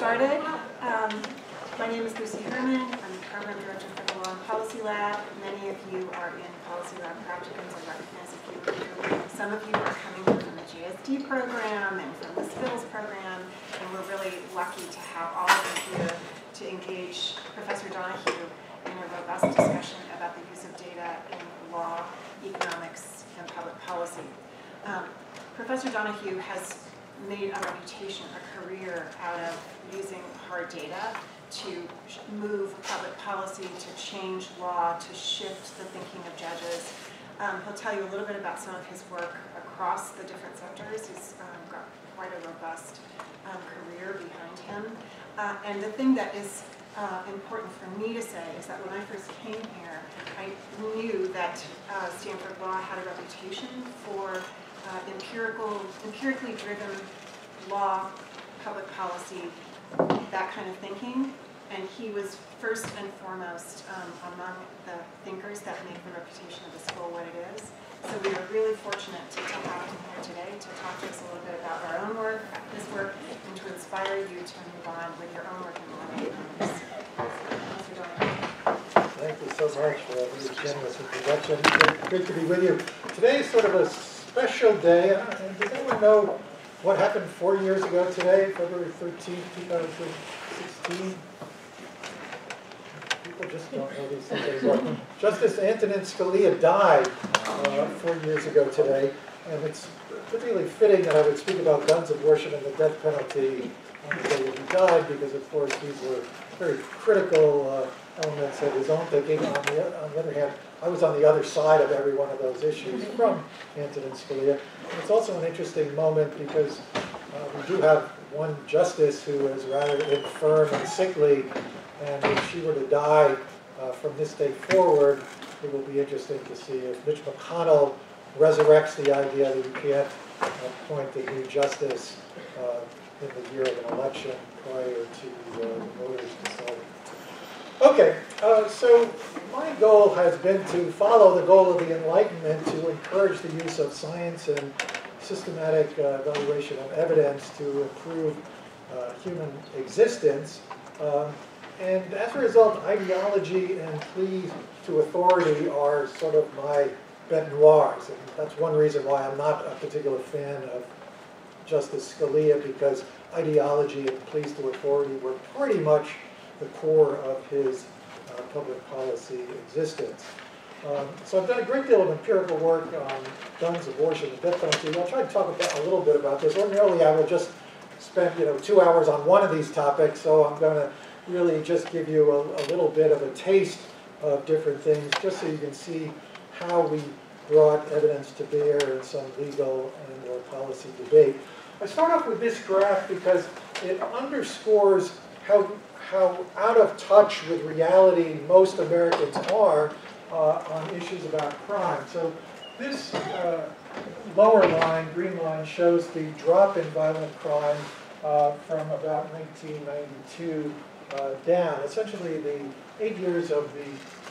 started. Um, my name is Lucy Herman. I'm the program director for the Law and Policy Lab. Many of you are in Policy Lab practicums. I recognize a few of you. Some of you are coming from the JSD program and from the Skills program, and we're really lucky to have all of you here to engage Professor Donohue in a robust discussion about the use of data in law, economics, and public policy. Um, Professor Donohue has made a reputation, a career out of using hard data to move public policy, to change law, to shift the thinking of judges. Um, he'll tell you a little bit about some of his work across the different sectors. He's um, got quite a robust um, career behind him. Uh, and the thing that is uh, important for me to say is that when I first came here, I knew that uh, Stanford Law had a reputation for uh, empirical, empirically driven law, public policy, that kind of thinking. And he was first and foremost um, among the thinkers that make the reputation of the school what it is. So we are really fortunate to, have him here today to talk to us a little bit about our own work, his work, and to inspire you to move on with your own work and economics. Thank you so much for that generous introduction. Great to be with you. Today is sort of a special day. Uh, does anyone know what happened four years ago today, February 13, 2016? People just don't know these things anymore. Justice Antonin Scalia died uh, four years ago today, and it's particularly fitting that I would speak about guns, abortion, and the death penalty on the day that he died, because of course these were very critical uh, elements of his own thinking. On the, on the other hand, I was on the other side of every one of those issues from Antonin Scalia. It's also an interesting moment because uh, we do have one justice who is rather infirm and sickly, and if she were to die uh, from this day forward, it will be interesting to see if Mitch McConnell resurrects the idea that you can't appoint a new justice uh, in the year of an election prior to uh, the voters deciding. Okay, uh, so my goal has been to follow the goal of the Enlightenment to encourage the use of science and systematic uh, evaluation of evidence to improve uh, human existence. Um, and as a result, ideology and plea to authority are sort of my bête noirs. And that's one reason why I'm not a particular fan of Justice Scalia, because ideology and pleas to authority were pretty much the core of his uh, public policy existence. Um, so I've done a great deal of empirical work on guns, abortion, and death penalty. I'll try to talk about, a little bit about this. Ordinarily, I would just spend you know two hours on one of these topics, so I'm going to really just give you a, a little bit of a taste of different things, just so you can see how we brought evidence to bear in some legal and or policy debate. I start off with this graph because it underscores how, how out of touch with reality most Americans are uh, on issues about crime. So this uh, lower line, green line, shows the drop in violent crime uh, from about 1992 uh, down. Essentially, the eight years of the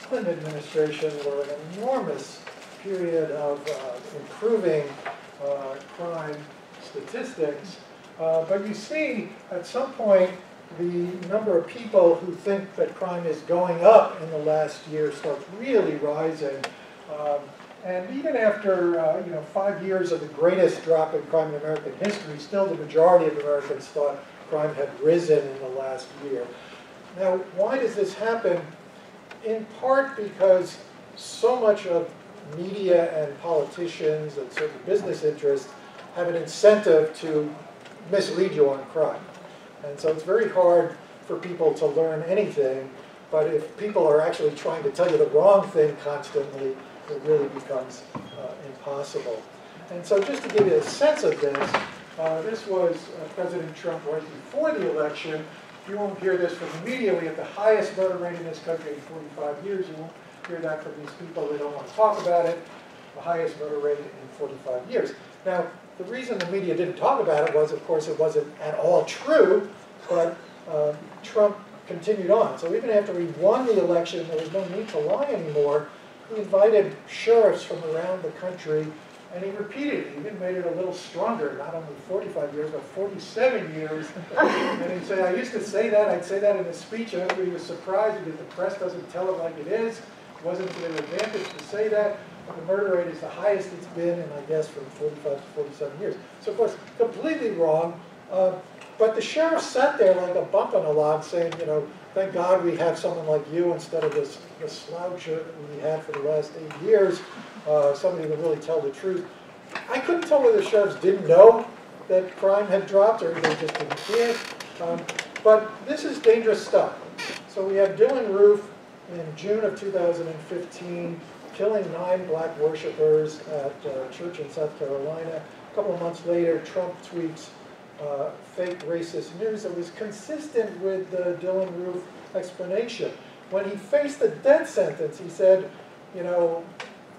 Clinton administration were an enormous period of uh, improving uh, crime statistics. But you see, at some point, the number of people who think that crime is going up in the last year starts really rising. Um, and even after uh, you know five years of the greatest drop in crime in American history, still the majority of Americans thought crime had risen in the last year. Now, why does this happen? In part because so much of media and politicians and certain business interests have an incentive to mislead you on crime. And so it's very hard for people to learn anything, but if people are actually trying to tell you the wrong thing constantly, it really becomes uh, impossible. And so just to give you a sense of this, uh, this was uh, President Trump right before the election. You won't hear this from the media. We have the highest voter rate in this country in 45 years. You won't hear that from these people. They don't want to talk about it. The highest voter rate in 45 years. Now, the reason the media didn't talk about it was, of course, it wasn't at all true, but uh, Trump continued on. So even after he won the election, there was no need to lie anymore. He invited sheriffs from around the country And he repeated it, he even made it a little stronger, not only 45 years, but 47 years. And he'd say, I used to say that, I'd say that in a speech, and everybody was surprised because the press doesn't tell it like it is. It wasn't to their advantage to say that. The murder rate is the highest it's been in, I guess, from 45 to 47 years. So of course, completely wrong. Uh, But the sheriff sat there like a bump on a log saying, you know, thank God we have someone like you instead of this, this slouch that we had for the last eight years, uh, somebody who really tell the truth. I couldn't tell whether the sheriffs didn't know that crime had dropped or they just didn't care. Um, But this is dangerous stuff. So we have Dylann Roof in June of 2015, killing nine black worshipers at a church in South Carolina. A couple of months later, Trump tweets uh, fake racist news that was consistent with the Dylann Roof explanation. When he faced the death sentence, he said, you know,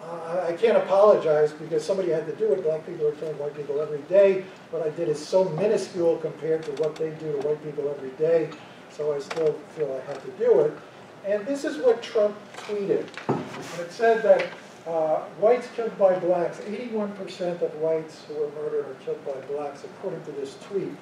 I I can't apologize because somebody had to do it. Black people are killing white people every day. What I did is so minuscule compared to what they do to white people every day. So I still feel I have to do it. And this is what Trump tweeted. It said that uh, whites killed by blacks, 81% of whites who were murdered are killed by blacks, according to this tweet.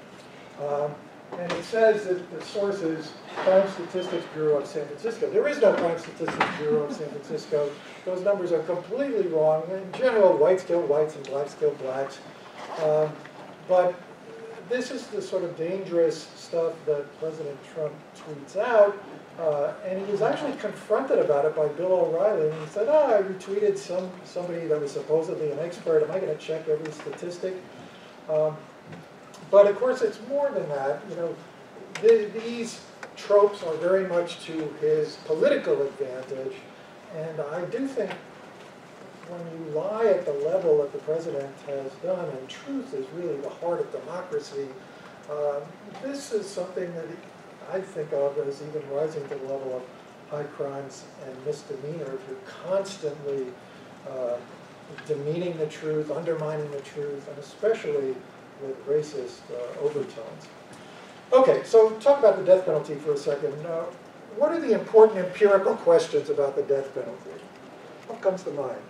Um, and it says that the source is Crime Statistics Bureau of San Francisco. There is no Crime Statistics Bureau of San Francisco. Those numbers are completely wrong. In general, whites kill whites and blacks kill blacks. Um, but this is the sort of dangerous stuff that President Trump tweets out. Uh, and he was actually confronted about it by Bill O'Reilly, and he said, "Oh, I retweeted some somebody that was supposedly an expert. Am I going to check every statistic?" Um, but of course, it's more than that. You know, th these tropes are very much to his political advantage, and I do think when you lie at the level that the president has done, and truth is really the heart of democracy, um, this is something that I think of as even rising to the level of high crimes and misdemeanor if you're constantly uh, demeaning the truth, undermining the truth, and especially with racist uh, overtones. Okay, so talk about the death penalty for a second. Uh, what are the important empirical questions about the death penalty? What comes to mind?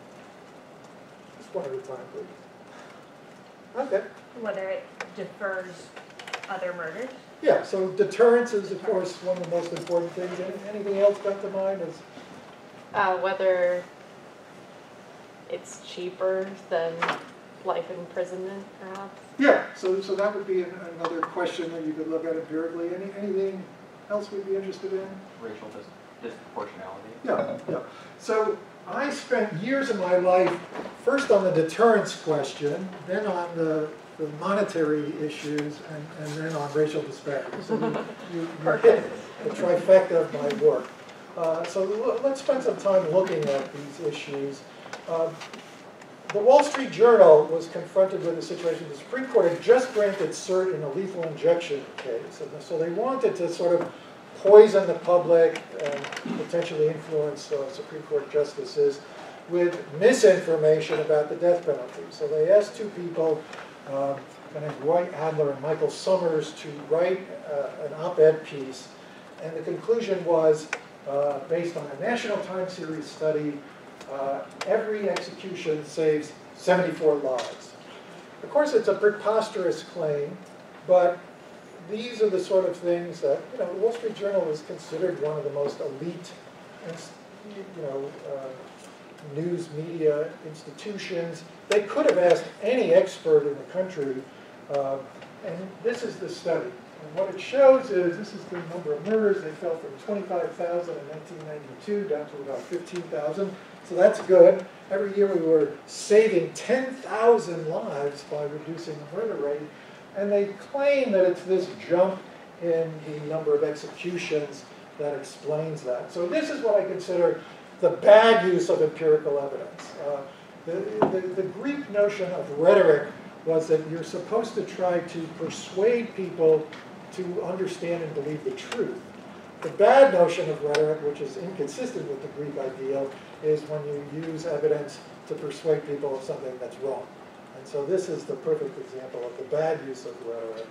Just one at a time, please. Okay. whether it defers other murders. Yeah, so deterrence is, of course, one of the most important things. Anything else come to mind? Is Uh, whether it's cheaper than life imprisonment, perhaps. Yeah, so, so that would be an- another question that you could look at empirically. Any, anything else we'd be interested in? racial dis- disproportionality. Yeah, yeah. So I spent years of my life, first on the deterrence question, then on the, the monetary issues, and, and then on racial disparities. So you, you, you hit the trifecta of my work. Uh, so let's spend some time looking at these issues. Uh, the Wall Street Journal was confronted with a situation. The Supreme Court had just granted cert in a lethal injection case, and so they wanted to sort of poison the public and potentially influence uh, Supreme Court justices with misinformation about the death penalty. So they asked two people, guy named Roy Adler and Michael Summers, to write uh, an op-ed piece, and the conclusion was, uh, based on a National Time Series study, uh, every execution saves 74 lives. Of course, it's a preposterous claim, but these are the sort of things that, you know, the Wall Street Journal is considered one of the most elite, you know, uh, news media institutions. They could have asked any expert in the country, uh, and this is the study. And what it shows is, this is the number of murders. They fell from 25,000 in 1992 down to about 15,000. So that's good. Every year we were saving 10,000 lives by reducing the murder rate. And they claim that it's this jump in the number of executions that explains that. So this is what I consider the bad use of empirical evidence. Uh, the, the, the Greek notion of rhetoric was that you're supposed to try to persuade people to understand and believe the truth. The bad notion of rhetoric, which is inconsistent with the Greek ideal, is when you use evidence to persuade people of something that's wrong. And so this is the perfect example of the bad use of rhetoric.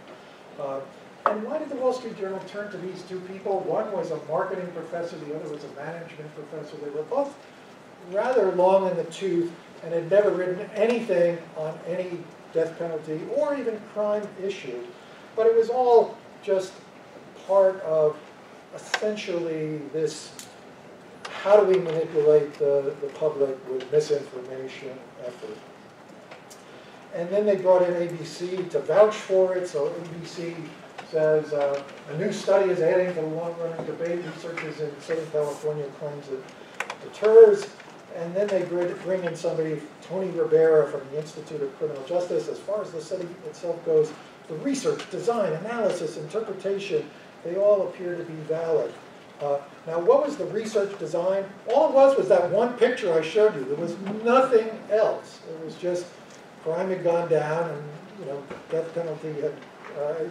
Uh, and why did the Wall Street Journal turn to these two people? One was a marketing professor, the other was a management professor. They were both rather long in the tooth. And had never written anything on any death penalty or even crime issue. But it was all just part of essentially this, how do we manipulate the, the public with misinformation effort. And then they brought in ABC to vouch for it, so ABC says, uh, a new study is adding to the long-running debate. Researchers in Southern California claims it deters. And then they bring in somebody, Tony Rivera from the Institute of Criminal Justice. As far as the study itself goes, the research, design, analysis, interpretation, they all appear to be valid. Uh, Now, what was the research design? All it was was that one picture I showed you. There was nothing else. It was just crime had gone down and, you know, death penalty had, uh,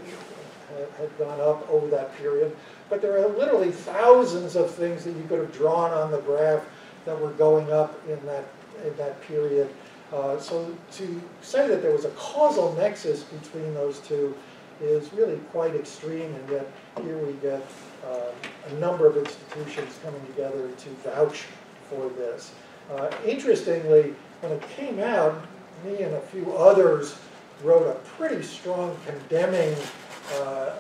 had gone up over that period. But there are literally thousands of things that you could have drawn on the graph that were going up in that, in that period. Uh, So to say that there was a causal nexus between those two is really quite extreme, and yet here we get uh, a number of institutions coming together to vouch for this. Uh, Interestingly, when it came out, me and a few others wrote a pretty strong condemning uh,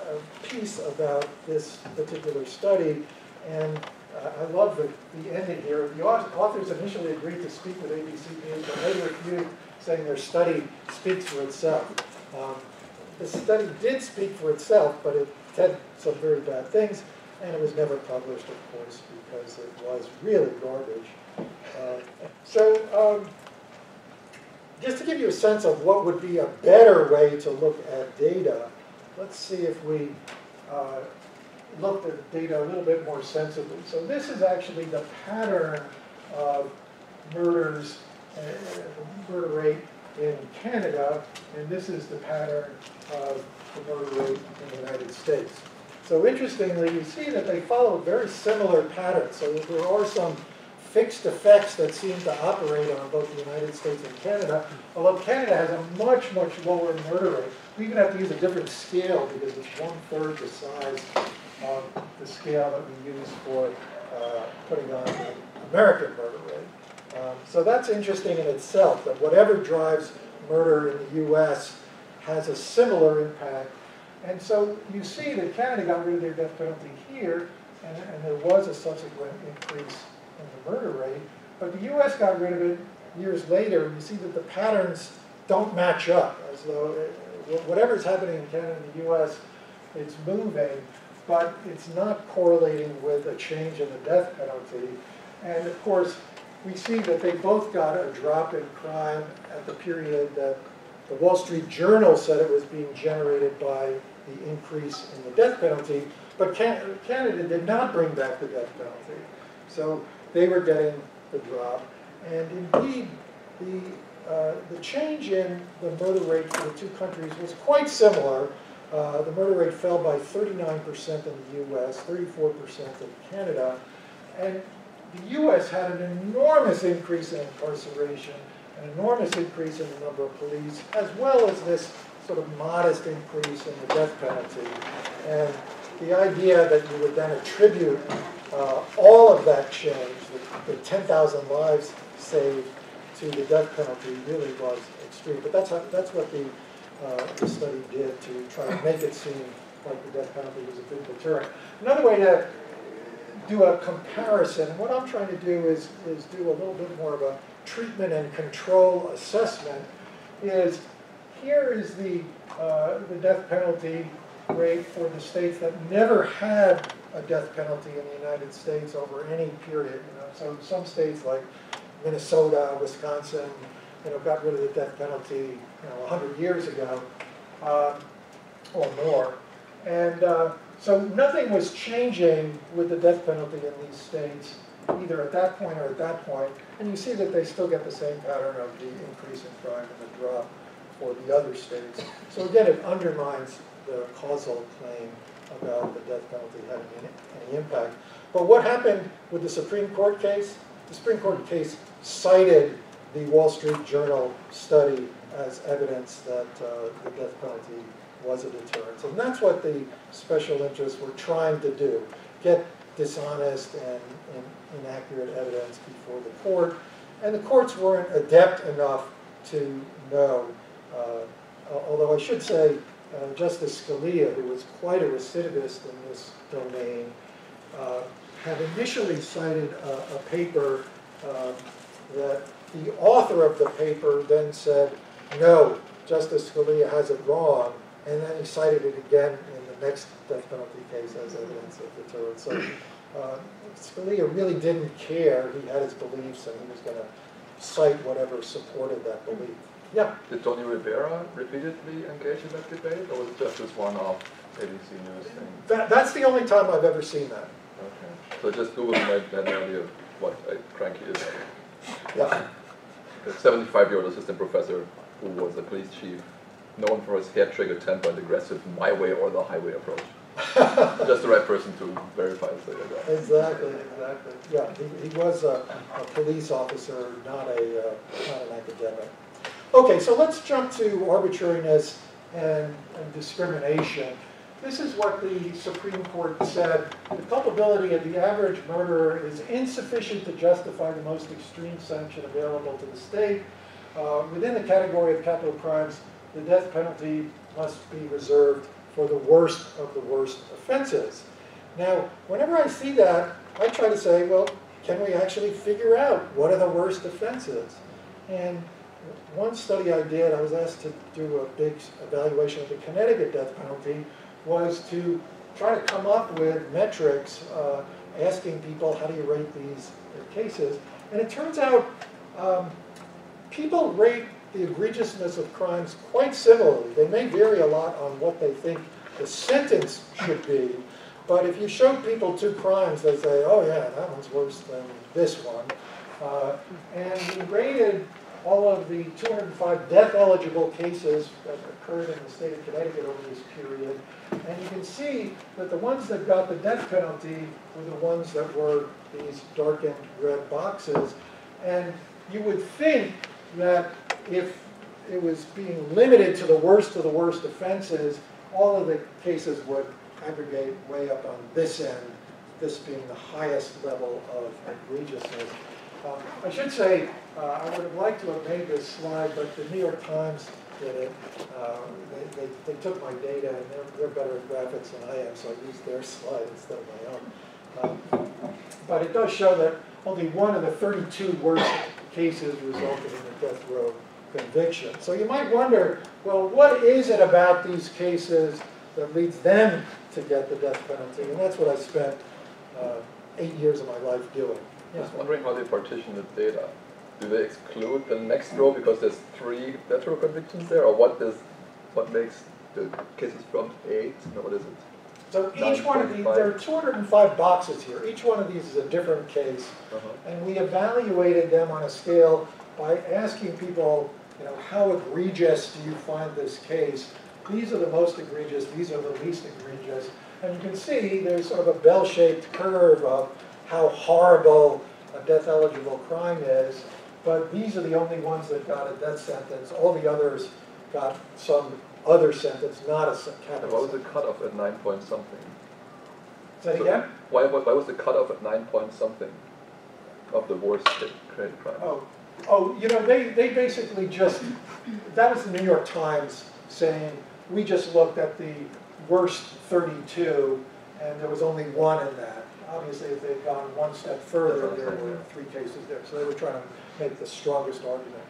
piece about this particular study, and I love the, the ending here. The authors initially agreed to speak with ABC News, but later refused, saying their study speaks for itself. Um, The study did speak for itself, but it said some very bad things, and it was never published, of course, because it was really garbage. Uh, So, um, just to give you a sense of what would be a better way to look at data, let's see if we uh, looked at data a little bit more sensibly. So this is actually the pattern of murders, uh, murder rate in Canada, and this is the pattern of the murder rate in the United States. So interestingly, you see that they follow very similar patterns. So there are some fixed effects that seem to operate on both the United States and Canada, although Canada has a much, much lower murder rate. We even have to use a different scale because it's one-third the size of the scale that we use for uh, putting on the American murder rate. Um, So that's interesting in itself, that whatever drives murder in the US has a similar impact. And so you see that Canada got rid of their death penalty here, and, and there was a subsequent increase in the murder rate. But the US got rid of it years later, and you see that the patterns don't match up, as though uh, wh- whatever's happening in Canada and the US, it's moving, but it's not correlating with a change in the death penalty. And of course, we see that they both got a drop in crime at the period that the Wall Street Journal said it was being generated by the increase in the death penalty, but Canada did not bring back the death penalty. So they were getting the drop. And indeed, the, uh, the change in the murder rate for the two countries was quite similar. Uh, the murder rate fell by 39% in the US, 34% in Canada. And the US had an enormous increase in incarceration, an enormous increase in the number of police, as well as this sort of modest increase in the death penalty. And the idea that you would then attribute uh, all of that change, the, the 10,000 lives saved, to the death penalty really was extreme. But that's, how, that's what the, uh, the study did to try to make it seem like the death penalty was a big deterrent. Another way to do a comparison, and what I'm trying to do is, is do a little bit more of a treatment and control assessment, is here is the, uh, the death penalty rate for the states that never had a death penalty in the United States over any period. You know, so some states like Minnesota, Wisconsin, you know, got rid of the death penalty, you know, 100 years ago um, or more. And uh, so nothing was changing with the death penalty in these states, either at that point or at that point. And you see that they still get the same pattern of the increase in crime and the drop for the other states. So again, it undermines the causal claim about the death penalty having any, any impact. But what happened with the Supreme Court case? The Supreme Court case cited the Wall Street Journal study as evidence that uh, the death penalty was a deterrent. And that's what the special interests were trying to do, get dishonest and, and inaccurate evidence before the court. and the courts weren't adept enough to know. Uh, Although I should say, uh, Justice Scalia, who was quite a recidivist in this domain, uh, had initially cited a, a paper um, that the author of the paper then said, no, Justice Scalia has it wrong, and then he cited it again in the next death penalty case as evidence of deterrence. So uh, Scalia really didn't care, he had his beliefs, and he was going to cite whatever supported that belief. Yeah, Did Tony Rivera repeatedly engage in that debate, or was it just this one-off ABC News thing? that, that's the only time I've ever seen that. Okay. So just Google that idea of what a cranky is. Yeah. A 75-year-old assistant professor who was a police chief, known for his hair-trigger temper and aggressive my way or the highway approach. Just the right person to verify this later. Exactly, exactly. Yeah, he, he was a, a police officer, not a, uh, not an academic. Okay, so let's jump to arbitrariness and, and discrimination. This is what the Supreme Court said. The culpability of the average murderer is insufficient to justify the most extreme sanction available to the state. Uh, within the category of capital crimes, the death penalty must be reserved for the worst of the worst offenses. Now, whenever I see that, I try to say, well, can we actually figure out what are the worst offenses? And one study I did, I was asked to do a big evaluation of the Connecticut death penalty, was to try to come up with metrics, uh, asking people, how do you rate these cases? And it turns out um, people rate the egregiousness of crimes quite similarly. They may vary a lot on what they think the sentence should be, but if you show people two crimes, they say, oh yeah, that one's worse than this one. Uh, and we rated all of the 205 death-eligible cases that occurred in the state of Connecticut over this period. And you can see that the ones that got the death penalty were the ones that were these darkened red boxes. And you would think that if it was being limited to the worst of the worst offenses, all of the cases would aggregate way up on this end, this being the highest level of egregiousness. Um, I should say, uh, I would have liked to have made this slide, but the New York Times did it. Uh, they, they, they took my data, and they're, they're better at graphics than I am, so I used their slide instead of my own. Um, but it does show that only one of the 32 worst cases resulted in a death row conviction. So you might wonder, well, what is it about these cases that leads them to get the death penalty? And that's what I spent uh, eight years of my life doing. I was wondering how they partition the data. Do they exclude the next row because there's three death row convictions there, or what does, what makes the cases from eight, no, what is it? So each one of these, there are 205 boxes here. Each one of these is a different case. Uh-huh. And we evaluated them on a scale by asking people, you know, how egregious do you find this case? These are the most egregious, these are the least egregious. And you can see there's sort of a bell-shaped curve of how horrible a death-eligible crime is. But these are the only ones that got a death sentence. All the others got some other sentence, not a capital why was the cutoff at nine point something? Say So again? Why, why why was the cutoff at nine point something of the worst credit crime? Oh, oh, you know, they, they basically just, that was the New York Times saying, we just looked at the worst 32, and there was only one in that. Obviously, if they'd gone one step further, there were three cases there, so they were trying to make the strongest argument.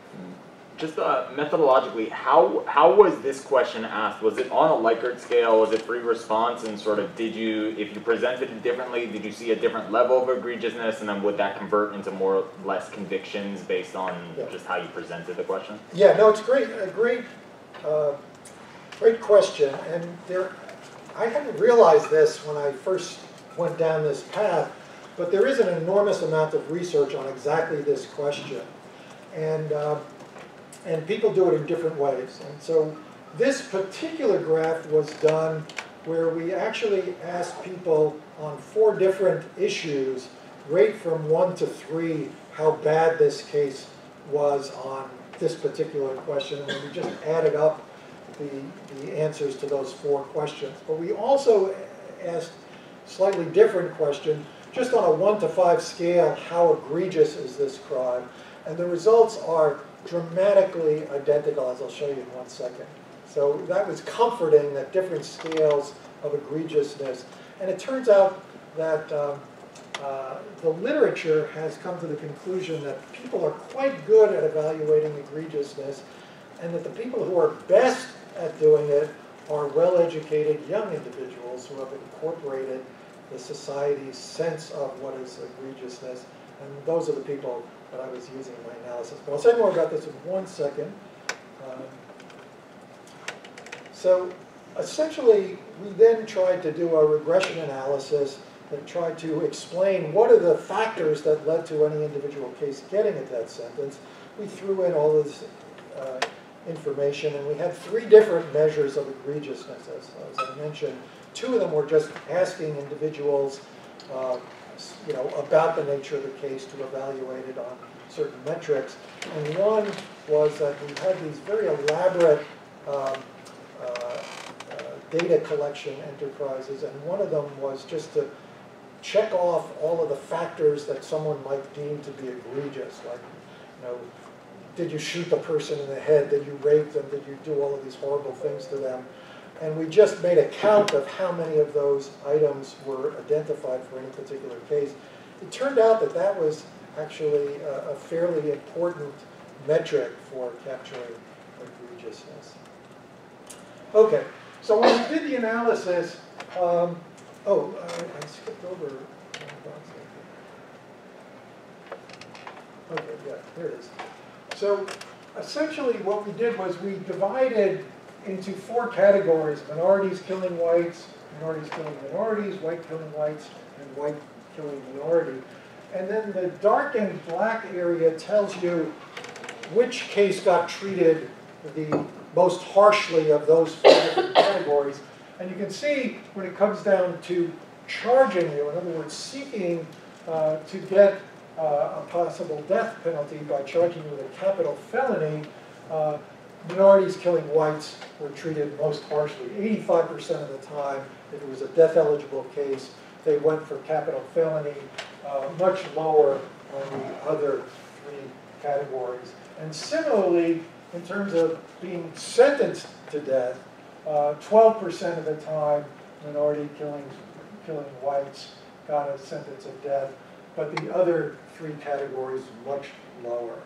Just uh, methodologically, how how was this question asked? Was it on a Likert scale? Was it free response? And sort of, did you, if you presented it differently, did you see a different level of egregiousness? And then would that convert into more or less convictions based on Yeah. just how you presented the question? Yeah, no, it's great, a great, uh, great question, and there, I hadn't realized this when I first went down this path, but there is an enormous amount of research on exactly this question. And, uh, and people do it in different ways. And so this particular graph was done where we actually asked people on four different issues, rate from one to three, how bad this case was on this particular question, and we just added up the, the answers to those four questions. But we also asked slightly different question, just on a one to five scale, how egregious is this crime? And the results are dramatically identical, as I'll show you in one second. So that was comforting that different scales of egregiousness. And it turns out that um, uh, the literature has come to the conclusion that people are quite good at evaluating egregiousness, and that the people who are best at doing it are well-educated young individuals who have incorporated the society's sense of what is egregiousness, and those are the people that I was using in my analysis. But I'll say more about this in one second. Um, so essentially, we then tried to do a regression analysis that tried to explain what are the factors that led to any individual case getting a death sentence. We threw in all this uh, information, and we had three different measures of egregiousness, as, as I mentioned. Two of them were just asking individuals, uh, you know, about the nature of the case to evaluate it on certain metrics. And one was that we had these very elaborate um, uh, uh, data collection enterprises, and one of them was just to check off all of the factors that someone might deem to be egregious, like, you know, did you shoot the person in the head? Did you rape them? Did you do all of these horrible things to them? And we just made a count of how many of those items were identified for any particular case. It turned out that that was actually a, a fairly important metric for capturing egregiousness. Okay, so when we did the analysis, um, oh, I, I skipped over. Okay, yeah, here it is. So essentially what we did was we divided into four categories, minorities killing whites, minorities killing minorities, white killing whites, and white killing minority. And then the dark and black area tells you which case got treated the most harshly of those four different categories. And you can see when it comes down to charging you, in other words, seeking uh, to get uh, a possible death penalty by charging you with a capital felony, uh, minorities killing whites were treated most harshly. 85% of the time, if it was a death eligible case, they went for capital felony, uh, much lower on the other three categories. And similarly, in terms of being sentenced to death, 12% of the time, minority killing, killing whites got a sentence of death, but the other three categories much lower.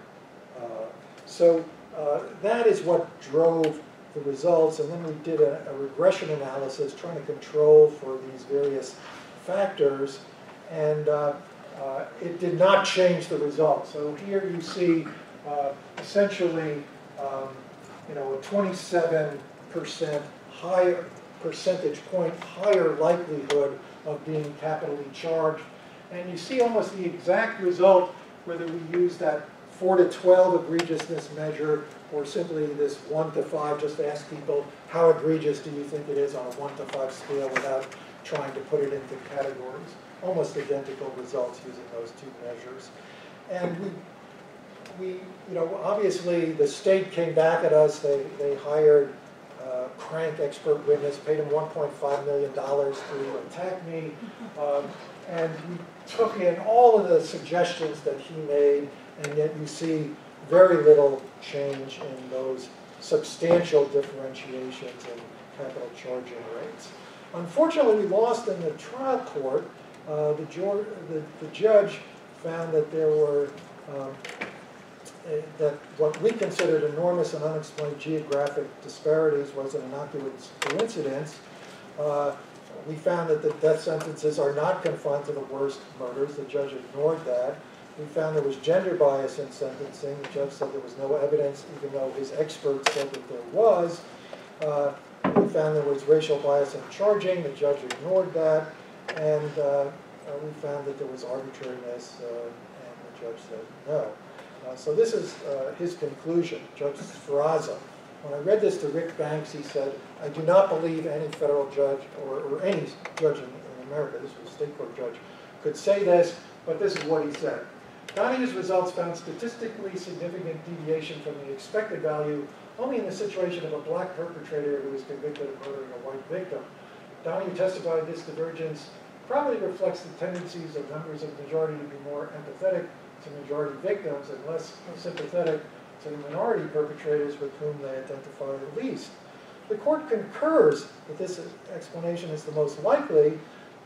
Uh, so uh, that is what drove the results, and then we did a, a, regression analysis trying to control for these various factors, and uh, uh it did not change the results. So here you see uh, essentially, um, you know, a 27% higher percentage point higher likelihood of being capitally charged and you see almost the exact result whether we use that 4 to 12 egregiousness measure or simply this 1 to 5, just ask people how egregious do you think it is on a 1 to 5 scale without trying to put it into categories. Almost identical results using those two measures. And we, we you know, obviously the state came back at us, they, they hired uh, crank expert witness, paid him $1.5 million to attack me. Um, and we took in all of the suggestions that he made, and yet you see very little change in those substantial differentiations in capital charging rates. Unfortunately, we lost in the trial court. Uh, the, the, the, judge found that there were um, a, that what we considered enormous and unexplained geographic disparities was an innocuous coincidence. Uh, we found that the death sentences are not confined to the worst murders. The judge ignored that. We found there was gender bias in sentencing. The judge said there was no evidence, even though his experts said that there was. Uh, we found there was racial bias in charging. The judge ignored that. And uh, uh we found that there was arbitrariness, uh, and the judge said no. Uh, so this is uh, his conclusion, Judge Sferrazza. When I read this to Rick Banks, he said, I do not believe any federal judge or, or any judge in, in, America, this was a state court judge, could say this, but this is what he said. Donohue's results found statistically significant deviation from the expected value only in the situation of a black perpetrator who was convicted of murdering a white victim. Donahue testified this divergence probably reflects the tendencies of members of the majority to be more empathetic to majority victims and less sympathetic to minority perpetrators with whom they identify the least. The court concurs that this explanation is the most likely,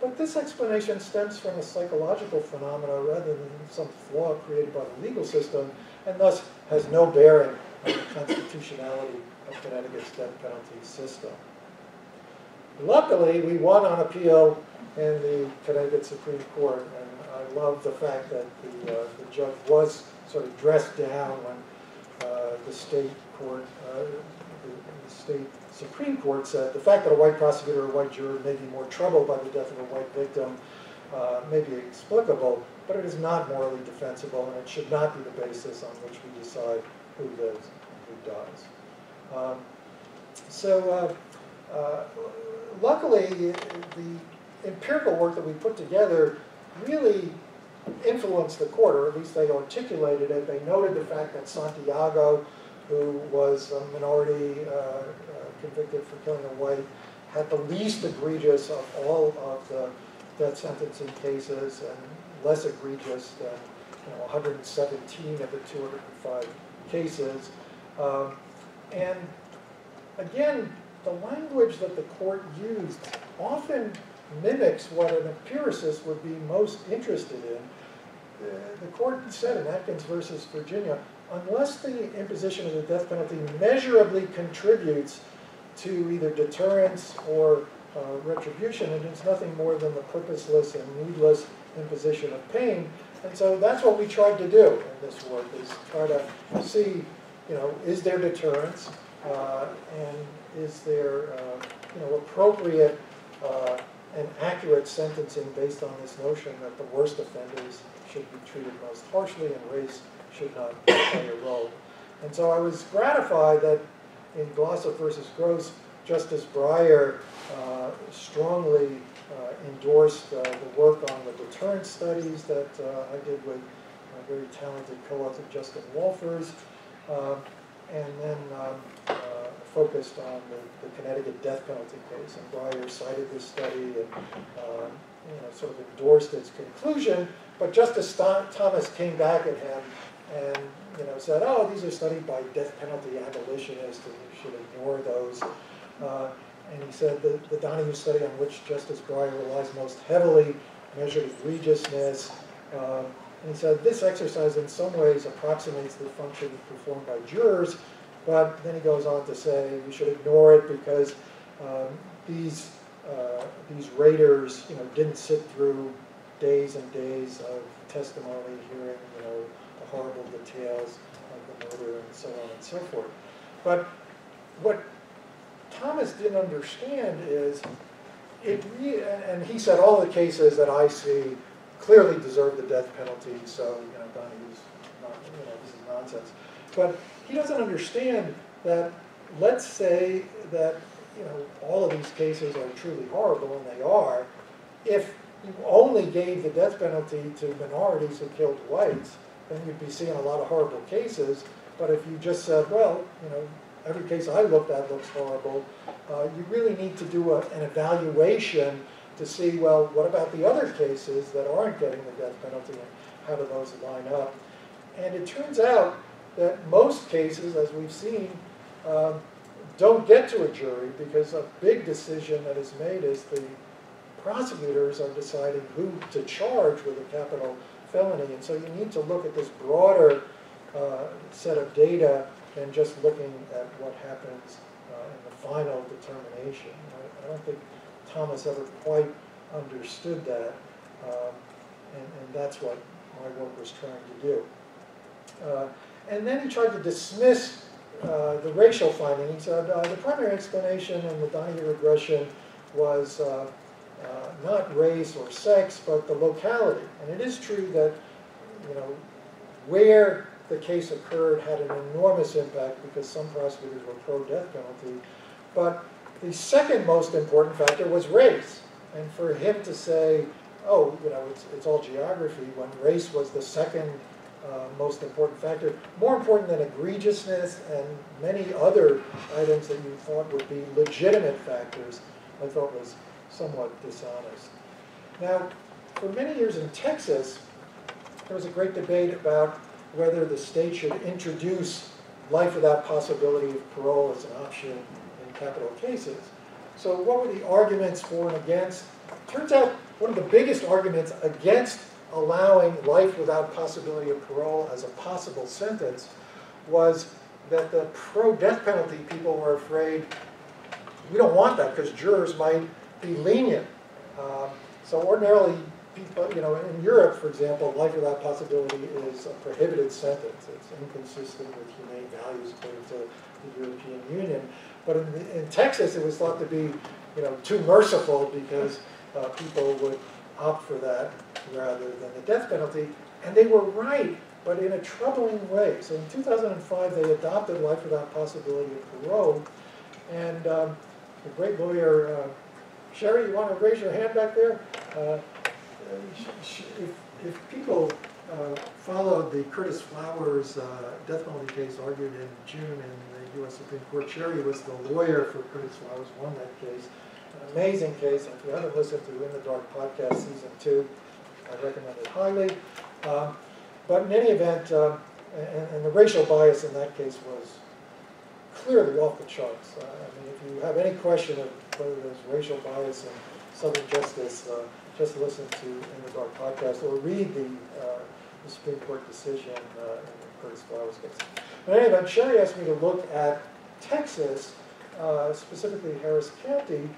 but this explanation stems from a psychological phenomena rather than some flaw created by the legal system, and thus has no bearing on the constitutionality of Connecticut's death penalty system. Luckily, we won on appeal in the Connecticut Supreme Court, and I love the fact that the, uh, the judge was sort of dressed down when uh, the state court, uh, the, the state Supreme Court said the fact that a white prosecutor or white juror may be more troubled by the death of a white victim uh, may be explicable, but it is not morally defensible, and it should not be the basis on which we decide who lives and who dies. Um, so, uh, uh, luckily, the empirical work that we put together really influenced the court, or at least they articulated it. They noted the fact that Santiago, who was a minority uh, convicted for killing a white, had the least egregious of all of the death sentencing cases and less egregious than you know, 117 of the 205 cases. Um, and again, the language that the court used often mimics what an empiricist would be most interested in. The, the court said in Atkins versus Virginia, unless the imposition of the death penalty measurably contributes to either deterrence or uh, retribution, and it is nothing more than the purposeless and needless imposition of pain. And so that's what we tried to do in this work, is try to see, you know, is there deterrence, uh, and is there, uh, you know, appropriate uh, and accurate sentencing based on this notion that the worst offenders should be treated most harshly and race should not play a role. And so I was gratified that in Glossip versus Gross, Justice Breyer uh, strongly uh, endorsed uh, the work on the deterrence studies that uh, I did with a very talented co-author Justin Wolfers, um, and then um, uh, focused on the, the, Connecticut death penalty case. And Breyer cited this study and um, you know, sort of endorsed its conclusion, but Justice Thomas came back at him and you know, said, oh, these are studied by death penalty abolitionists, and you should ignore those. Uh, and he said the, the Donohue study on which Justice Breyer relies most heavily measured egregiousness. Um, and he said this exercise in some ways approximates the function performed by jurors, but then he goes on to say we should ignore it because um, these, uh, these raters you know, didn't sit through days and days of testimony, hearing you know, horrible details of the murder and so on and so forth. But what Thomas didn't understand is it and he said all the cases that I see clearly deserve the death penalty, so you know not, you know, this is nonsense. But he doesn't understand that let's say that you know all of these cases are truly horrible, and they are. If you only gave the death penalty to minorities who killed whites, then you'd be seeing a lot of horrible cases. But if you just said, well, you know, every case I looked at looks horrible. Uh, you really need to do a, an evaluation to see, well, what about the other cases that aren't getting the death penalty and how do those line up? And it turns out that most cases, as we've seen, um, don't get to a jury because a big decision that is made is the prosecutors are deciding who to charge with a capital felony. And so you need to look at this broader uh, set of data than just looking at what happens uh, in the final determination. I, I, don't think Thomas ever quite understood that, um, and, and, that's what my work was trying to do. Uh, and then he tried to dismiss uh, the racial finding. He said uh, the primary explanation in the Donohue regression was uh, not race or sex, but the locality. And it is true that, you know, where the case occurred had an enormous impact because some prosecutors were pro-death penalty. But the second most important factor was race. And for him to say, oh, you know, it's, it's all geography, when race was the second uh, most important factor, more important than egregiousness and many other items that you thought would be legitimate factors, I thought was somewhat dishonest. Now, for many years in Texas, there was a great debate about whether the state should introduce life without possibility of parole as an option in capital cases. So what were the arguments for and against? Turns out one of the biggest arguments against allowing life without possibility of parole as a possible sentence was that the pro-death penalty people were afraid, we don't want that because jurors might be lenient. Um, So ordinarily, people, you know, in Europe, for example, life without possibility is a prohibited sentence. It's inconsistent with humane values according to the European Union. But in, in Texas, it was thought to be, you know, too merciful because uh, people would opt for that rather than the death penalty. And they were right, but in a troubling way. So in 2005, they adopted life without possibility of parole. And um, the great lawyer, uh, Sherry, you want to raise your hand back there? Uh, sh- If, if people uh, followed the Curtis Flowers uh, death penalty case argued in June in the US Supreme Court, Sherry was the lawyer for Curtis Flowers, won that case. An amazing case, if you haven't listened to In the Dark podcast, season two, I recommend it highly. Um, But in any event, um, and, and the racial bias in that case was clearly off the charts. Uh, I mean, if you have any question of whether there's racial bias in Southern justice, uh, just listen to In the Dark podcast or read the, uh, the Supreme Court decision uh, in Curtis Flowers case. But anyway, Sherry asked me to look at Texas, uh, specifically Harris County,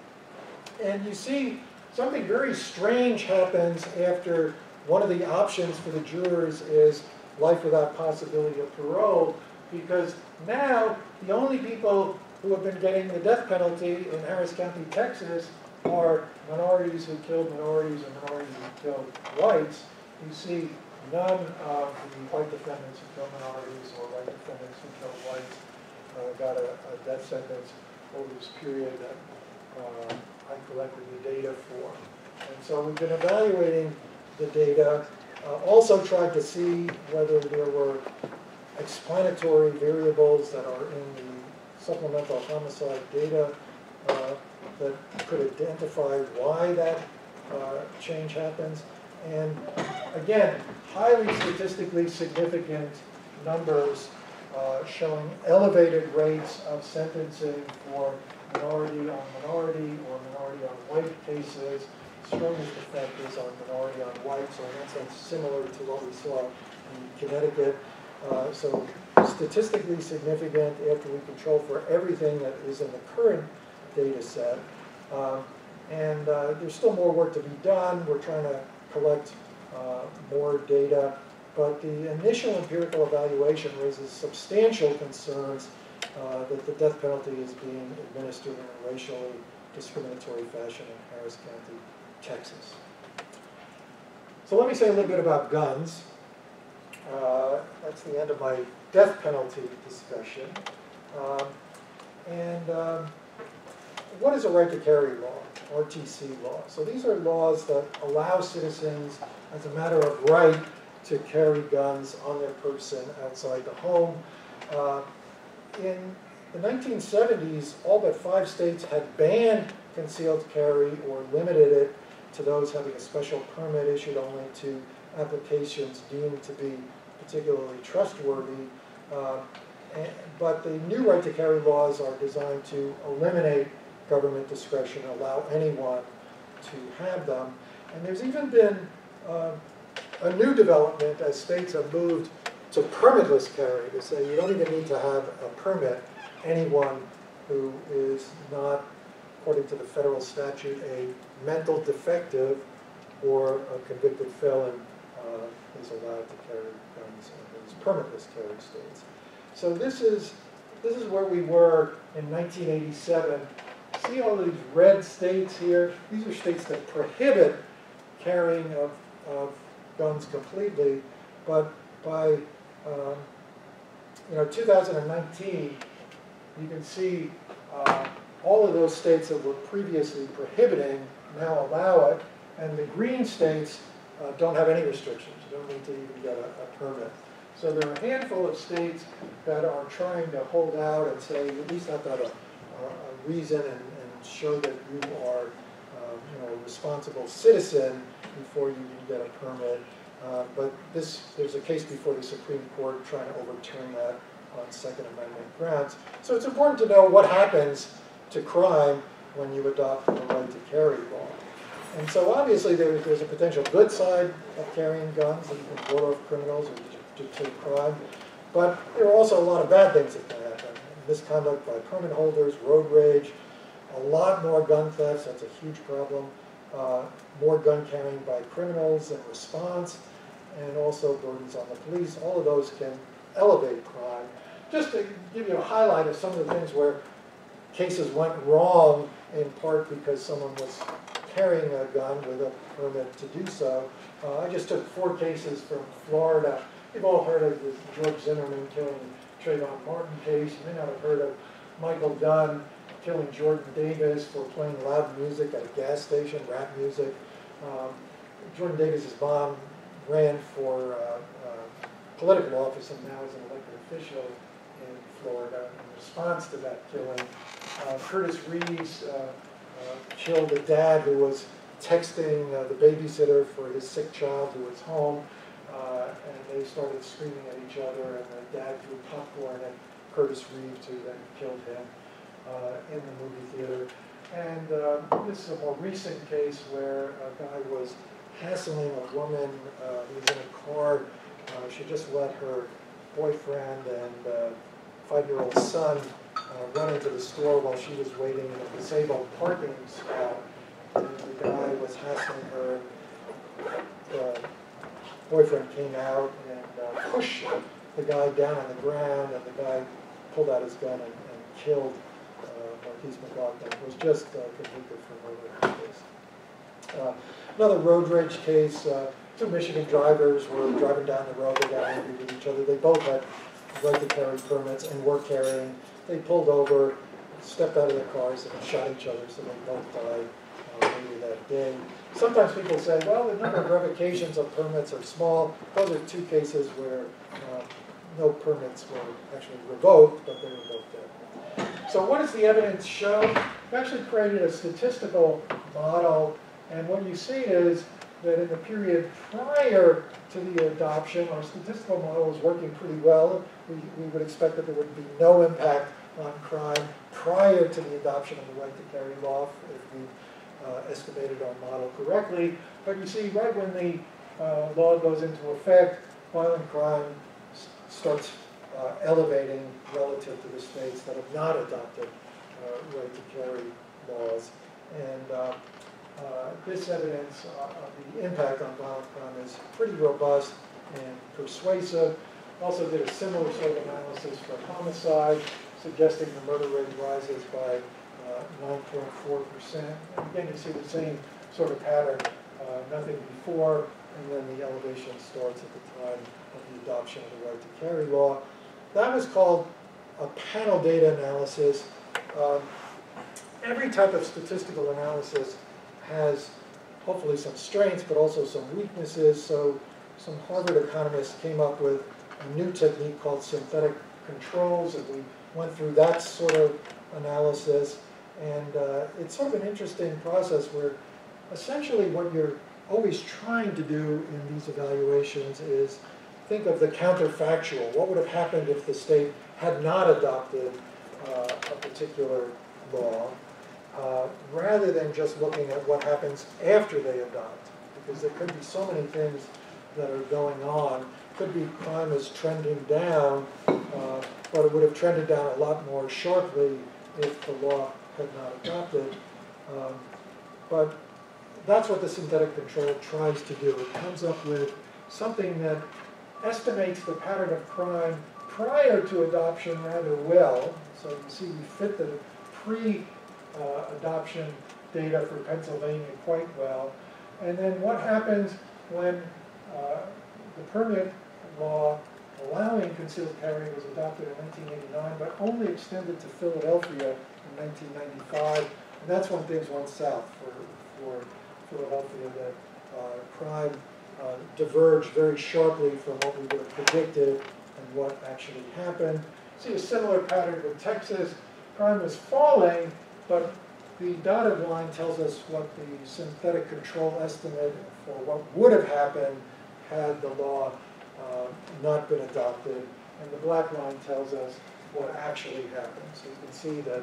and you see something very strange happens after one of the options for the jurors is life without possibility of parole, because now the only people who have been getting the death penalty in Harris County, Texas, are minorities who killed minorities and minorities who killed whites. You see none of the white defendants who killed minorities or white defendants who killed whites uh, got a, a death sentence over this period that uh, I collected the data for. And so we've been evaluating the data, uh, also tried to see whether there were explanatory variables that are in the supplemental homicide data uh, that could identify why that uh, change happens. And again, highly statistically significant numbers uh, showing elevated rates of sentencing for minority on minority or minority on white cases. Strongest effect is on minority on white, so in that sense, similar to what we saw in Connecticut. Uh, So statistically significant after we control for everything that is in the current data set. Um, And uh, there's still more work to be done. We're trying to collect uh, more data. But the initial empirical evaluation raises substantial concerns uh, that the death penalty is being administered in a racially discriminatory fashion in Harris County, Texas. So let me say a little bit about guns. Uh, That's the end of my death penalty discussion. Um, And um, what is a right to carry law, RTC law? So these are laws that allow citizens, as a matter of right, to carry guns on their person outside the home. Uh, In the 1970s, all but five states had banned concealed carry or limited it to those having a special permit issued only to applications deemed to be particularly trustworthy. Uh, and- But the new right to carry laws are designed to eliminate government discretion, allow anyone to have them. And there's even been uh, a new development as states have moved to permitless carry, to say you don't even need to have a permit. Anyone who is not, according to the federal statute, a mental defective or a convicted felon uh, is allowed to carry permitless carry states. So this is, this is where we were in 1987. See all these red states here? These are states that prohibit carrying of, of guns completely, but by, um, you know, 2019, you can see uh, all of those states that were previously prohibiting now allow it, and the green states uh, don't have any restrictions. You don't need to even get a, a permit. So there are a handful of states that are trying to hold out and say, at least to have a, a reason and, and show that you are, um, you know, a responsible citizen before you get a permit. Uh, But this, there's a case before the Supreme Court trying to overturn that on Second Amendment grounds. So it's important to know what happens to crime when you adopt the right to carry law. And so obviously there, there's a potential good side of carrying guns, you can ward off criminals to deter crime. But there are also a lot of bad things that can happen. Misconduct by permit holders, road rage, a lot more gun thefts, that's a huge problem. Uh, more gun carrying by criminals in response, and also burdens on the police. All of those can elevate crime. Just to give you a highlight of some of the things where cases went wrong in part because someone was carrying a gun with a permit to do so. Uh, I just took four cases from Florida. You've all heard of the George Zimmerman killing Trayvon Martin case. You may not have heard of Michael Dunn killing Jordan Davis for playing loud music at a gas station, rap music. Um, Jordan Davis's mom ran for uh, uh, political office and now is an elected official in Florida in response to that killing. Uh, Curtis Reeves uh, uh, killed a dad who was texting uh, the babysitter for his sick child who was home, uh, and they started screaming at each other, and the dad threw popcorn at Curtis Reeves, who then killed him uh, in the movie theater. And uh, this is a more recent case where a guy was hassling a woman uh, who was in a car. Uh, she just let her boyfriend and uh, five-year-old son uh, run into the store while she was waiting in a disabled parking spot. And the guy was hassling her. The boyfriend came out and uh, pushed the guy down on the ground, and the guy pulled out his gun and, and killed uh, McGlockton. Was just uh, convicted for murder in case. Uh, another road rage case. Uh, two Michigan drivers were driving down the road. They got angry with each other. They both had right to carry permits and were carrying. They pulled over, stepped out of their cars, and shot each other, so they both died uh, later that day. Sometimes people say, well, the number of revocations of permits are small. Those are two cases where uh, no permits were actually revoked, but they were revoked anyway. So what does the evidence show? We've actually created a statistical model, and what you see is that in the period prior to the adoption, our statistical model was working pretty well. We, we would expect that there would be no impact on crime prior to the adoption of the right to carry law if we estimated our model correctly. But you see, right when the uh, law goes into effect, violent crime starts uh, elevating relative to the states that have not adopted uh, right to carry laws. And uh, uh, this evidence uh, of the impact on violent crime is pretty robust and persuasive. Also did a similar sort of analysis for homicide, suggesting the murder rate rises by uh, 9.4%. And again, you see the same sort of pattern, uh, nothing before, and then the elevation starts at the time of the adoption of the right to carry law. That was called a panel data analysis. Um, Every type of statistical analysis has hopefully some strengths, but also some weaknesses. So some Harvard economists came up with a new technique called synthetic controls, and we went through that sort of analysis. And uh, it's sort of an interesting process where essentially what you're always trying to do in these evaluations is think of the counterfactual. What would have happened if the state had not adopted uh, a particular law? uh, rather than just looking at what happens after they adopt. Because there could be so many things that are going on. Could be crime is trending down, uh, but it would have trended down a lot more sharply if the law had not adopted. Um, but that's what the synthetic control tries to do. It comes up with something that estimates the pattern of crime prior to adoption rather well. So you see we fit the pre uh, adoption data for Pennsylvania quite well. And then what happens when uh, the permit law allowing concealed carry was adopted in 1989, but only extended to Philadelphia in 1995. And that's when things went south for, for Philadelphia, that uh, crime uh, diverged very sharply from what we would have predicted and what actually happened. See a similar pattern with Texas. Crime is falling, but the dotted line tells us what the synthetic control estimate for what would have happened had the law uh, not been adopted. And the black line tells us what actually happened. So you can see that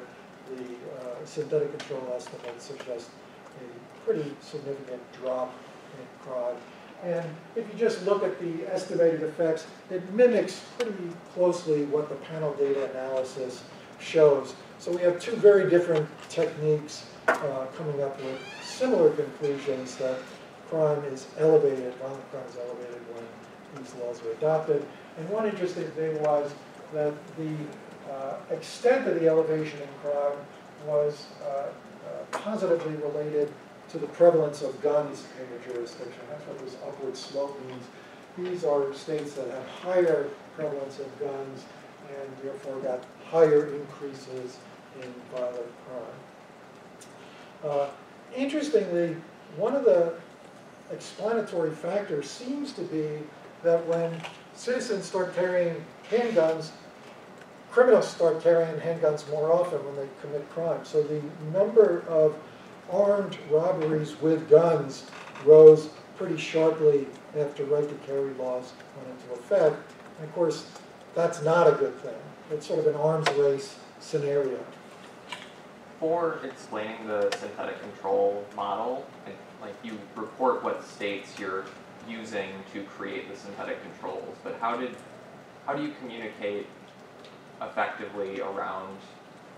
the uh, synthetic control estimates suggest a pretty significant drop in crime. And if you just look at the estimated effects, it mimics pretty closely what the panel data analysis shows. So we have two very different techniques uh, coming up with similar conclusions that crime is elevated, violent crime is elevated when these laws are adopted. And one interesting thing was that the uh, extent of the elevation in crime was uh, uh, positively related to the prevalence of guns in the jurisdiction. That's what this upward slope means. These are states that have higher prevalence of guns and therefore got higher increases in violent crime. Uh, interestingly, one of the explanatory factors seems to be that when citizens start carrying handguns, criminals start carrying handguns more often when they commit crime. So the number of armed robberies with guns rose pretty sharply after right to carry laws went into effect. And of course, that's not a good thing. It's sort of an arms race scenario. For explaining the synthetic control model, like- like you report what states you're using to create the synthetic controls, but how did, how do you communicate effectively around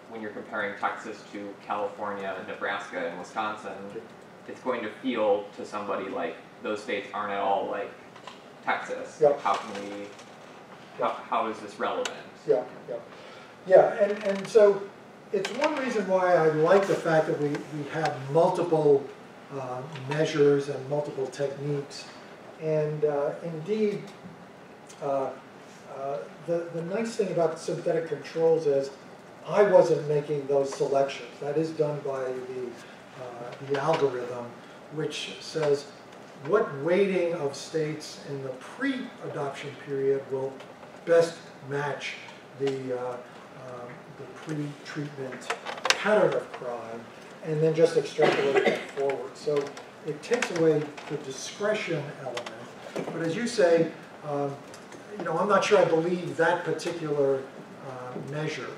when you're comparing Texas to California, and Nebraska, and Wisconsin? It's going to feel to somebody like those states aren't at all like Texas. Yeah. Like, How can we, how, how is this relevant? Yeah, yeah. Yeah, and, and so it's one reason why I like the fact that we, we have multiple uh, measures and multiple techniques. And uh, indeed, uh, uh, the, the nice thing about synthetic controls is I wasn't making those selections. That is done by the, uh, the algorithm, which says what weighting of states in the pre-adoption period will best match the, uh, um, the pre-treatment pattern of crime, and then just extrapolate that forward. So it takes away the discretion element. But as you say, um, you know, I'm not sure I believe that particular uh, measure.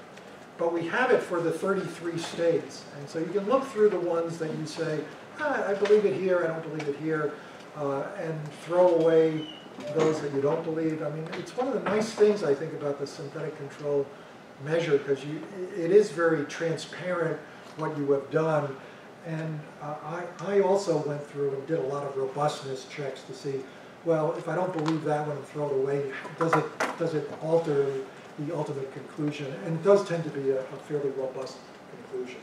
But we have it for the 33 states. And so you can look through the ones that you say, ah, I believe it here, I don't believe it here, uh, and throw away those that you don't believe. I mean, it's one of the nice things, I think, about the synthetic control measure, because it is very transparent what you have done. And uh, I, I also went through and did a lot of robustness checks to see, well, if I don't believe that one and throw it away, does it, does it alter the ultimate conclusion? And it does tend to be a, a fairly robust conclusion.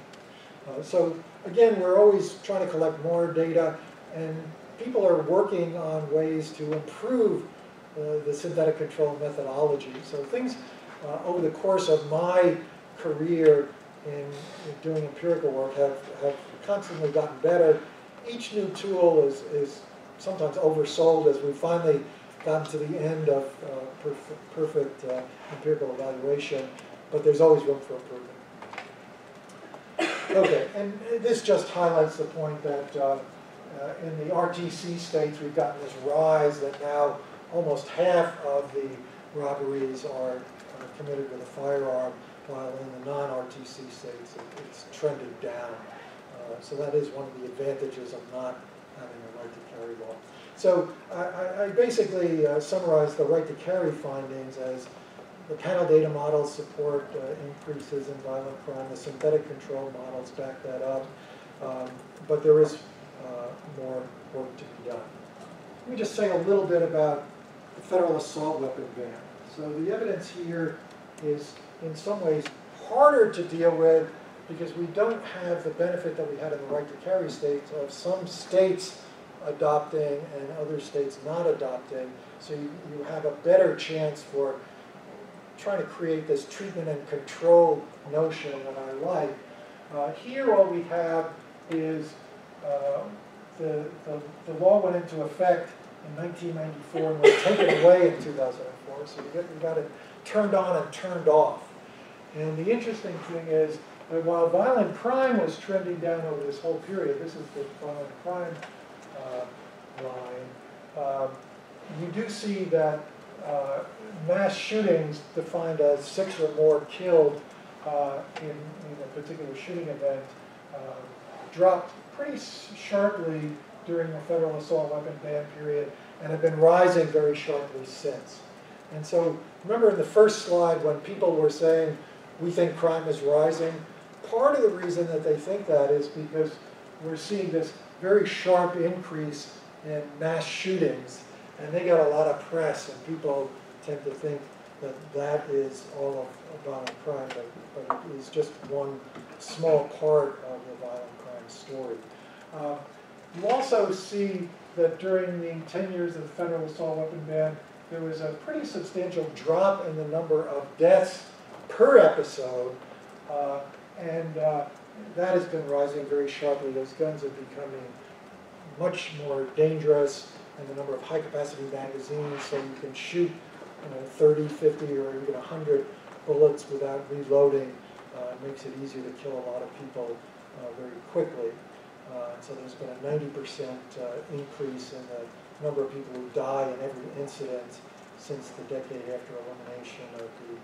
Uh, so again, we're always trying to collect more data, and people are working on ways to improve uh, the synthetic control methodology. So things uh, over the course of my career in, in doing empirical work have, have constantly gotten better. Each new tool is, is sometimes oversold as we finally gotten to the end of uh, perf- perfect uh, empirical evaluation, but there's always room for improvement. Okay, and this just highlights the point that uh, uh, in the RTC states, we've gotten this rise that now almost half of the robberies are committed with a firearm, while in the non-RTC states, it- it's trended down. Uh, So that is one of the advantages of not having a right to law. So I- I, I basically uh, summarized the right to carry findings as the panel data models support uh, increases in violent crime, the synthetic control models back that up, um, but there is uh, more work to be done. Let me just say a little bit about the federal assault weapon ban. So the evidence here is in some ways harder to deal with because we don't have the benefit that we had in the right to carry states of some states adopting and other states not adopting. So you, you have a better chance for trying to create this treatment and control notion that I like. Uh, here all we have is uh, the, the, the law went into effect in 1994 and was taken away in 2004. So you, get, you got it turned on and turned off. And the interesting thing is that while violent crime was trending down over this whole period, this is the violent crime line, um, you do see that uh, mass shootings defined as six or more killed uh, in, in a particular shooting event uh, dropped pretty sharply during the federal assault weapon ban period and have been rising very sharply since. And so, remember in the first slide when people were saying, we think crime is rising, part of the reason that they think that is because we're seeing this very sharp increase in mass shootings, and they got a lot of press, and people tend to think that that is all of violent crime, but, but it is just one small part of the violent crime story. Um, you also see that during the 10 years of the federal assault weapon ban, there was a pretty substantial drop in the number of deaths per episode, uh, and uh, that has been rising very sharply. Those guns are becoming much more dangerous, and the number of high-capacity magazines, so you can shoot you know, 30, 50, or even 100 bullets without reloading, uh, makes it easier to kill a lot of people uh, very quickly. Uh, so there's been a 90% uh, increase in the number of people who die in every incident since the decade after elimination of the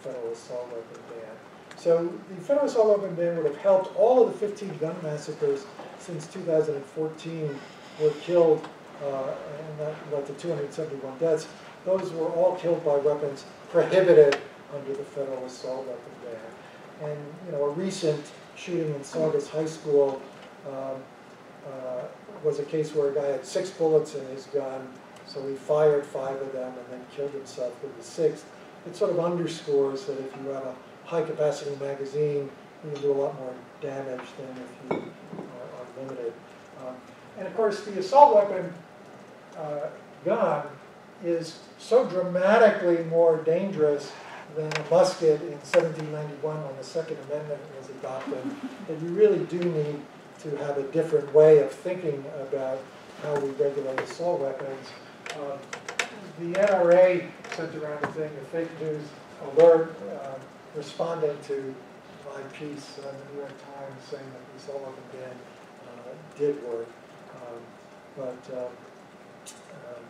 federal assault weapon ban. So the federal assault weapon ban would have helped all of the 15 gun massacres since 2014 were killed, uh, and that led to 271 deaths. Those were all killed by weapons prohibited under the federal assault weapon ban. And, you know, a recent shooting in Saugus High School um, uh, was a case where a guy had six bullets in his gun, so he fired five of them and then killed himself with the sixth. It sort of underscores that if you have a high-capacity magazine, you can do a lot more damage than if you are are limited. Um, And of course, the assault weapon uh, gun is so dramatically more dangerous than a musket in 1791 when the Second Amendment was adopted, that you really do need to have a different way of thinking about how we regulate assault weapons. Um, The NRA sent around a thing, a fake news alert, uh, responding to my piece in the New York Times saying that the assault weapon ban uh, did work. Um, But uh, uh,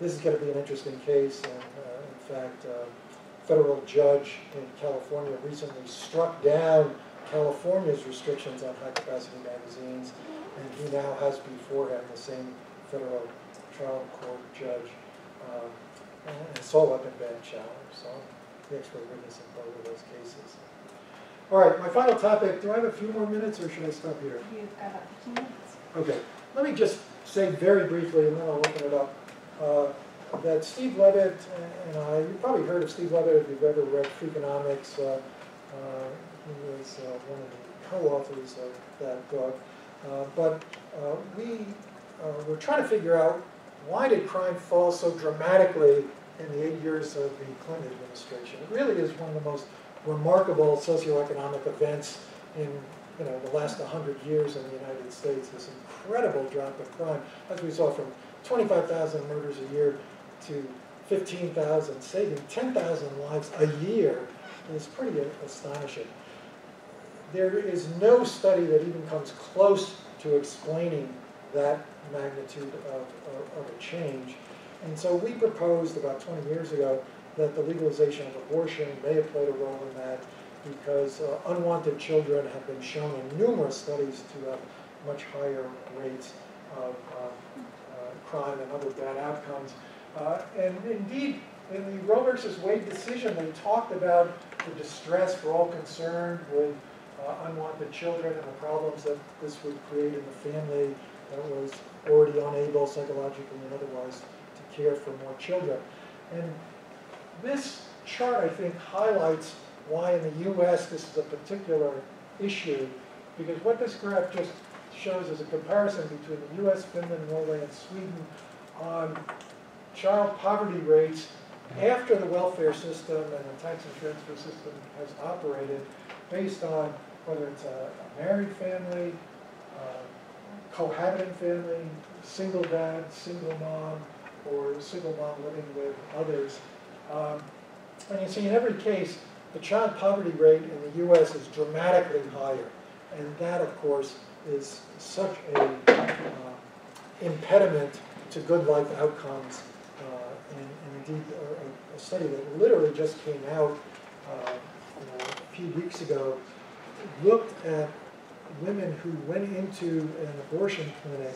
this is going to be an interesting case, and uh, in fact, uh, federal judge in California recently struck down California's restrictions on high-capacity magazines, and he now has before him the same federal trial court judge, um, an assault weapon ban challenge, so the expert witness in both of those cases. All right, my final topic, do I have a few more minutes, or should I stop here? You've got about 15 minutes. Okay, let me just say very briefly, and then I'll open it up, uh, that Steve Levitt and I, you've probably heard of Steve Levitt if you've ever read Freakonomics. uh, uh, He was uh, one of the co-authors of that book. Uh, But uh, we uh, were trying to figure out, why did crime fall so dramatically in the eight years of the Clinton administration? It really is one of the most remarkable socioeconomic events in you know, the last 100 years in the United States, this incredible drop of crime, as we saw from 25,000 murders a year to 15,000, saving 10,000 lives a year is pretty astonishing. There is no study that even comes close to explaining that magnitude of, of, of a change. And so we proposed about 20 years ago that the legalization of abortion may have played a role in that because uh, unwanted children have been shown in numerous studies to have much higher rates of uh, uh, crime and other bad outcomes. Uh, and indeed, in the Roe versus Wade decision, they talked about the distress for all concerned with uh, unwanted children and the problems that this would create in the family that was already unable psychologically and otherwise care for more children. And this chart, I think, highlights why in the U.S. this is a particular issue, because what this graph just shows is a comparison between the U.S., Finland, Norway, and Sweden on child poverty rates after the welfare system and the tax and transfer system has operated, based on whether it's a, a married family, uh, cohabiting family, single dad, single mom, or single mom living with others. Um, and you see, in every case, the child poverty rate in the U.S. is dramatically higher. And that, of course, is such a uh, impediment to good life outcomes uh, indeed a, a study that literally just came out uh, you know, a few weeks ago, looked at women who went into an abortion clinic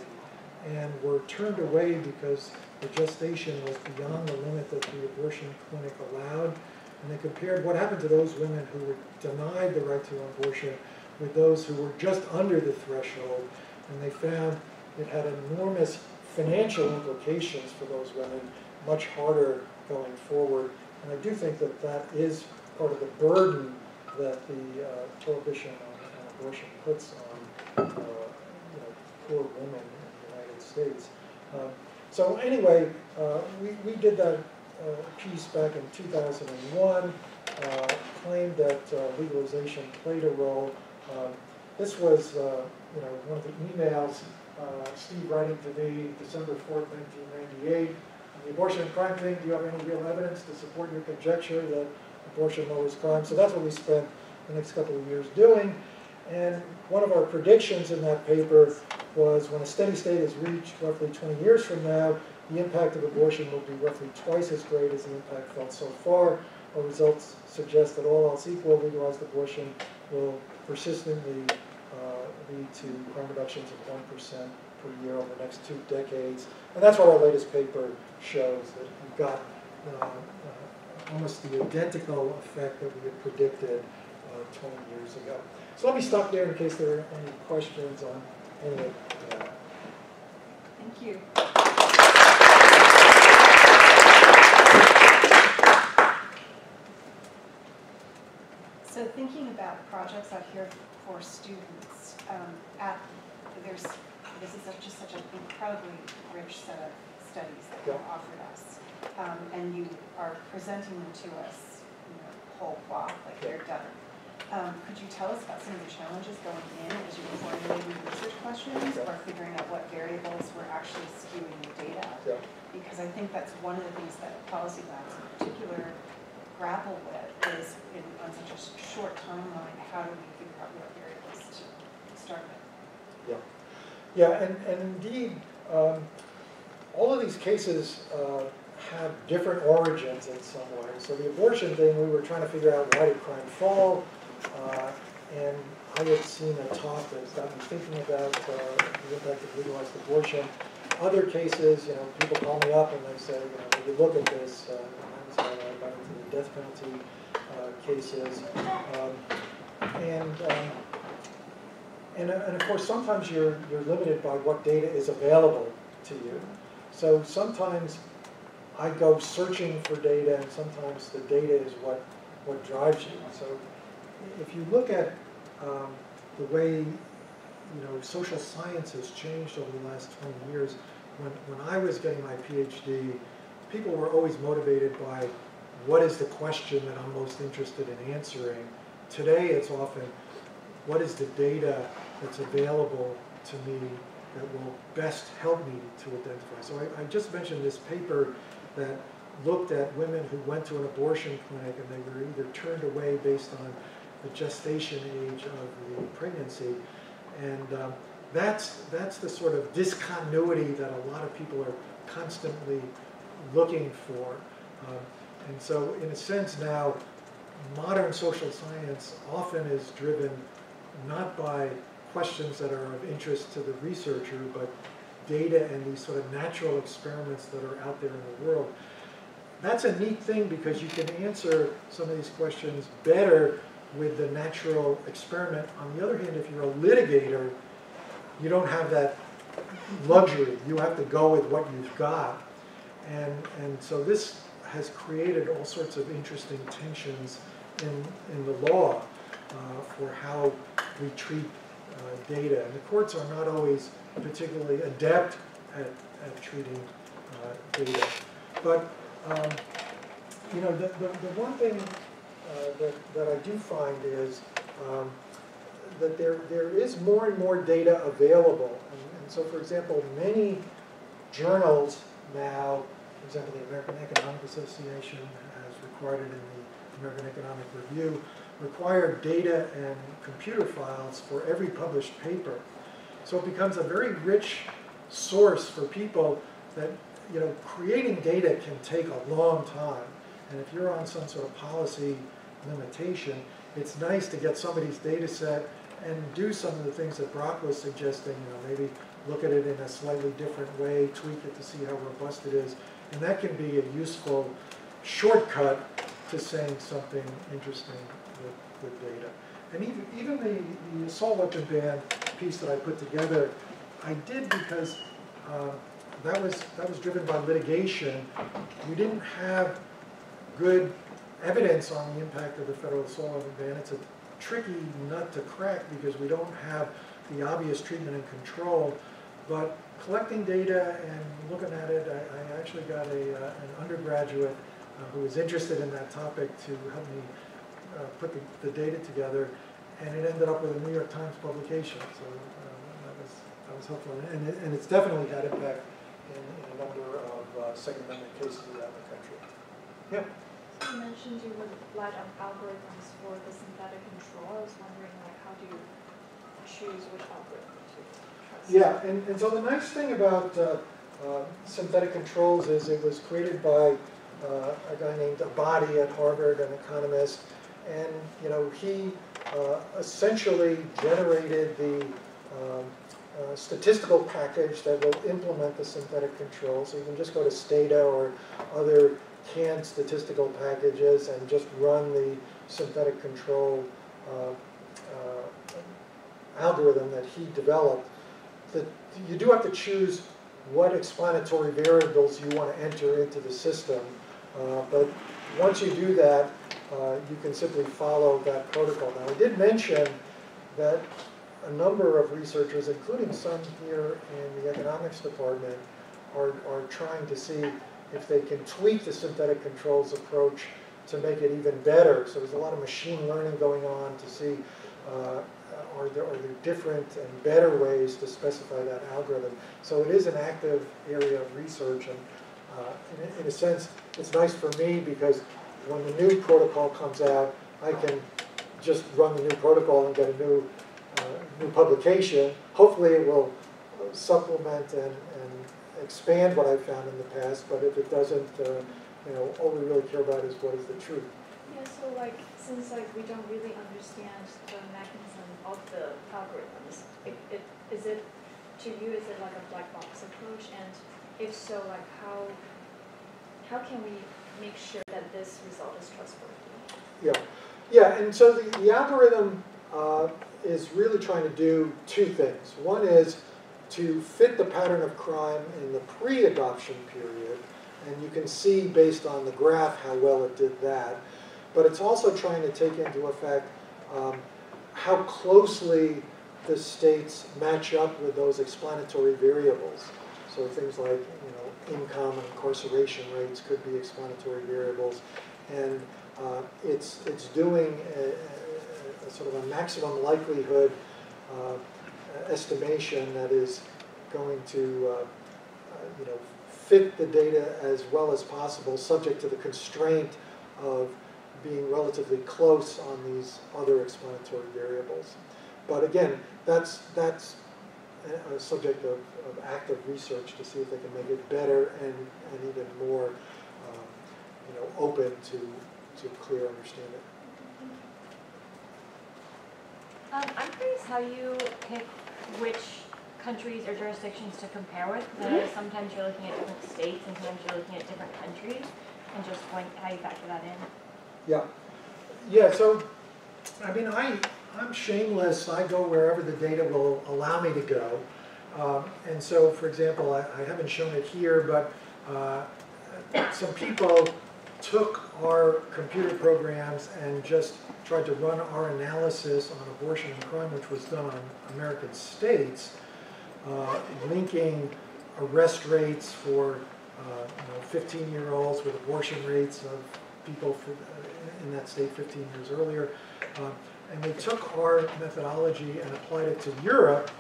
and were turned away because the gestation was beyond the limit that the abortion clinic allowed. And they compared what happened to those women who were denied the right to an abortion with those who were just under the threshold. And they found it had enormous financial implications for those women, much harder going forward. And I do think that that is part of the burden that the uh, prohibition on, on abortion puts on uh, you know, poor women States. Um, so anyway, uh, we, we did that uh, piece back in 2001, uh, claimed that uh, legalization played a role. Um, this was, uh, you know, one of the emails, uh, Steve writing to me, December 4th, 1998. On the abortion crime thing, do you have any real evidence to support your conjecture that abortion lowers crime? So that's what we spent the next couple of years doing. And one of our predictions in that paper was when a steady state is reached roughly 20 years from now, the impact of abortion will be roughly twice as great as the impact felt so far. Our results suggest that all else equal, legalized abortion will persistently uh, lead to crime reductions of 1% per year over the next two decades. And that's what our latest paper shows, that we've got uh, uh, almost the identical effect that we had predicted uh, 20 years ago. So let me stop there in case there are any questions on any of that. Thank you. So thinking about projects out here for students, um, at, there's, this is just such an incredibly rich set of studies that you Yeah. offered us. Um, and you are presenting them to us, you know, whole cloth, like they're done. Um, could you tell us about some of the challenges going in as you were formulating research questions or figuring out what variables were actually skewing the data? Yeah. Because I think that's one of the things that policy labs in particular grapple with is in, on such a short timeline, how do we figure out what variables to start with? Yeah, and, and indeed, um, all of these cases uh, have different origins in some way. So the abortion thing, we were trying to figure out why did crime fall, uh, and I had seen a talk that's got me thinking about uh, the impact of legalized abortion. Other cases, you know, people call me up and they say, you know, you look at this, uh, I about into the death penalty uh, cases, um, and um, and, uh, and of course, sometimes you're, you're limited by what data is available to you. So sometimes I go searching for data, and sometimes the data is what, what drives you. So if you look at um, the way you know social science has changed over the last 20 years, when, when I was getting my PhD, people were always motivated by what is the question that I'm most interested in answering. Today, it's often what is the data that's available to me that will best help me to identify. So I, I just mentioned this paper that looked at women who went to an abortion clinic and they were either turned away based on the gestation age of the pregnancy. And um, that's, that's the sort of discontinuity that a lot of people are constantly looking for. Um, and so in a sense now, modern social science often is driven not by questions that are of interest to the researcher, but data and these sort of natural experiments that are out there in the world. That's a neat thing because you can answer some of these questions better with the natural experiment. On the other hand, if you're a litigator, you don't have that luxury. You have to go with what you've got. And, and so this has created all sorts of interesting tensions in, in the law uh, for how we treat uh, data. And the courts are not always particularly adept at, at treating uh, data. But, um, you know, the, the, the one thing that, that I do find is um, that there, there is more and more data available. And, and so, for example, many journals now, for example, the American Economic Association has required in the American Economic Review, require data and computer files for every published paper. So it becomes a very rich source for people that you know, creating data can take a long time. And if you're on some sort of policy limitation, it's nice to get somebody's data set and do some of the things that Brock was suggesting, you know, maybe look at it in a slightly different way, tweak it to see how robust it is. And that can be a useful shortcut to saying something interesting with, with data. And even, even the, the assault weapon ban piece that I put together, I did because uh, that was, that was driven by litigation. We didn't have good evidence on the impact of the federal weapon ban. It's a tricky nut to crack because we don't have the obvious treatment and control. But collecting data and looking at it, I, I actually got a, uh, an undergraduate uh, who was interested in that topic to help me uh, put the, the data together. And it ended up with a New York Times publication, so uh, that was, that was helpful. And, it, and it's definitely had impact in, in a number of uh, Second Amendment cases around the country. Yeah. You mentioned you would light on algorithms for the synthetic control. I was wondering, like, how do you choose which algorithm to trust? Yeah, and, and so the nice thing about uh, uh, synthetic controls is it was created by uh, a guy named Abadie at Harvard, an economist, and you know he uh, essentially generated the um, uh, statistical package that will implement the synthetic controls. So you can just go to Stata or other canned statistical packages and just run the synthetic control uh, uh, algorithm that he developed. That you do have to choose what explanatory variables you want to enter into the system. Uh, but once you do that, uh, you can simply follow that protocol. Now, I did mention that a number of researchers, including some here in the economics department, are, are trying to see if they can tweak the synthetic controls approach to make it even better. So there's a lot of machine learning going on to see uh, are, there, are there different and better ways to specify that algorithm. So it is an active area of research and uh, in, in a sense it's nice for me because when the new protocol comes out I can just run the new protocol and get a new, uh, new publication. Hopefully it will supplement and, and expand what I've found in the past, but if it doesn't, uh, you know, all we really care about is what is the truth. Yeah, so like, since like we don't really understand the mechanism of the algorithms, it, it, is it, to you, is it like a black box approach? And if so, like how, how can we make sure that this result is trustworthy? Yeah, yeah, and so the, the algorithm uh, is really trying to do two things. One is to fit the pattern of crime in the pre-adoption period, and you can see based on the graph how well it did that. But it's also trying to take into effect um, how closely the states match up with those explanatory variables. So things like you know income and incarceration rates could be explanatory variables, and uh, it's it's doing a, a, a, sort of a maximum likelihood uh, estimation that is going to, uh, uh, you know, fit the data as well as possible, subject to the constraint of being relatively close on these other explanatory variables. But again, that's, that's a, subject of, of, active research to see if they can make it better and, and even more, um, you know, open to, to clear understanding. Um, I'm curious how you pick which countries or jurisdictions to compare with. Uh, sometimes you're looking at different states and sometimes you're looking at different countries and just when, how you factor that in. Yeah. Yeah, so, I mean, I, I'm shameless. I go wherever the data will allow me to go. Um, and so, for example, I, I, haven't shown it here, but uh, some people took our computer programs and just tried to run our analysis on abortion and crime, which was done on American states, uh, linking arrest rates for uh, you know, 15-year-olds with abortion rates of people for, uh, in that state 15 years earlier. Um, and they took our methodology and applied it to Europe,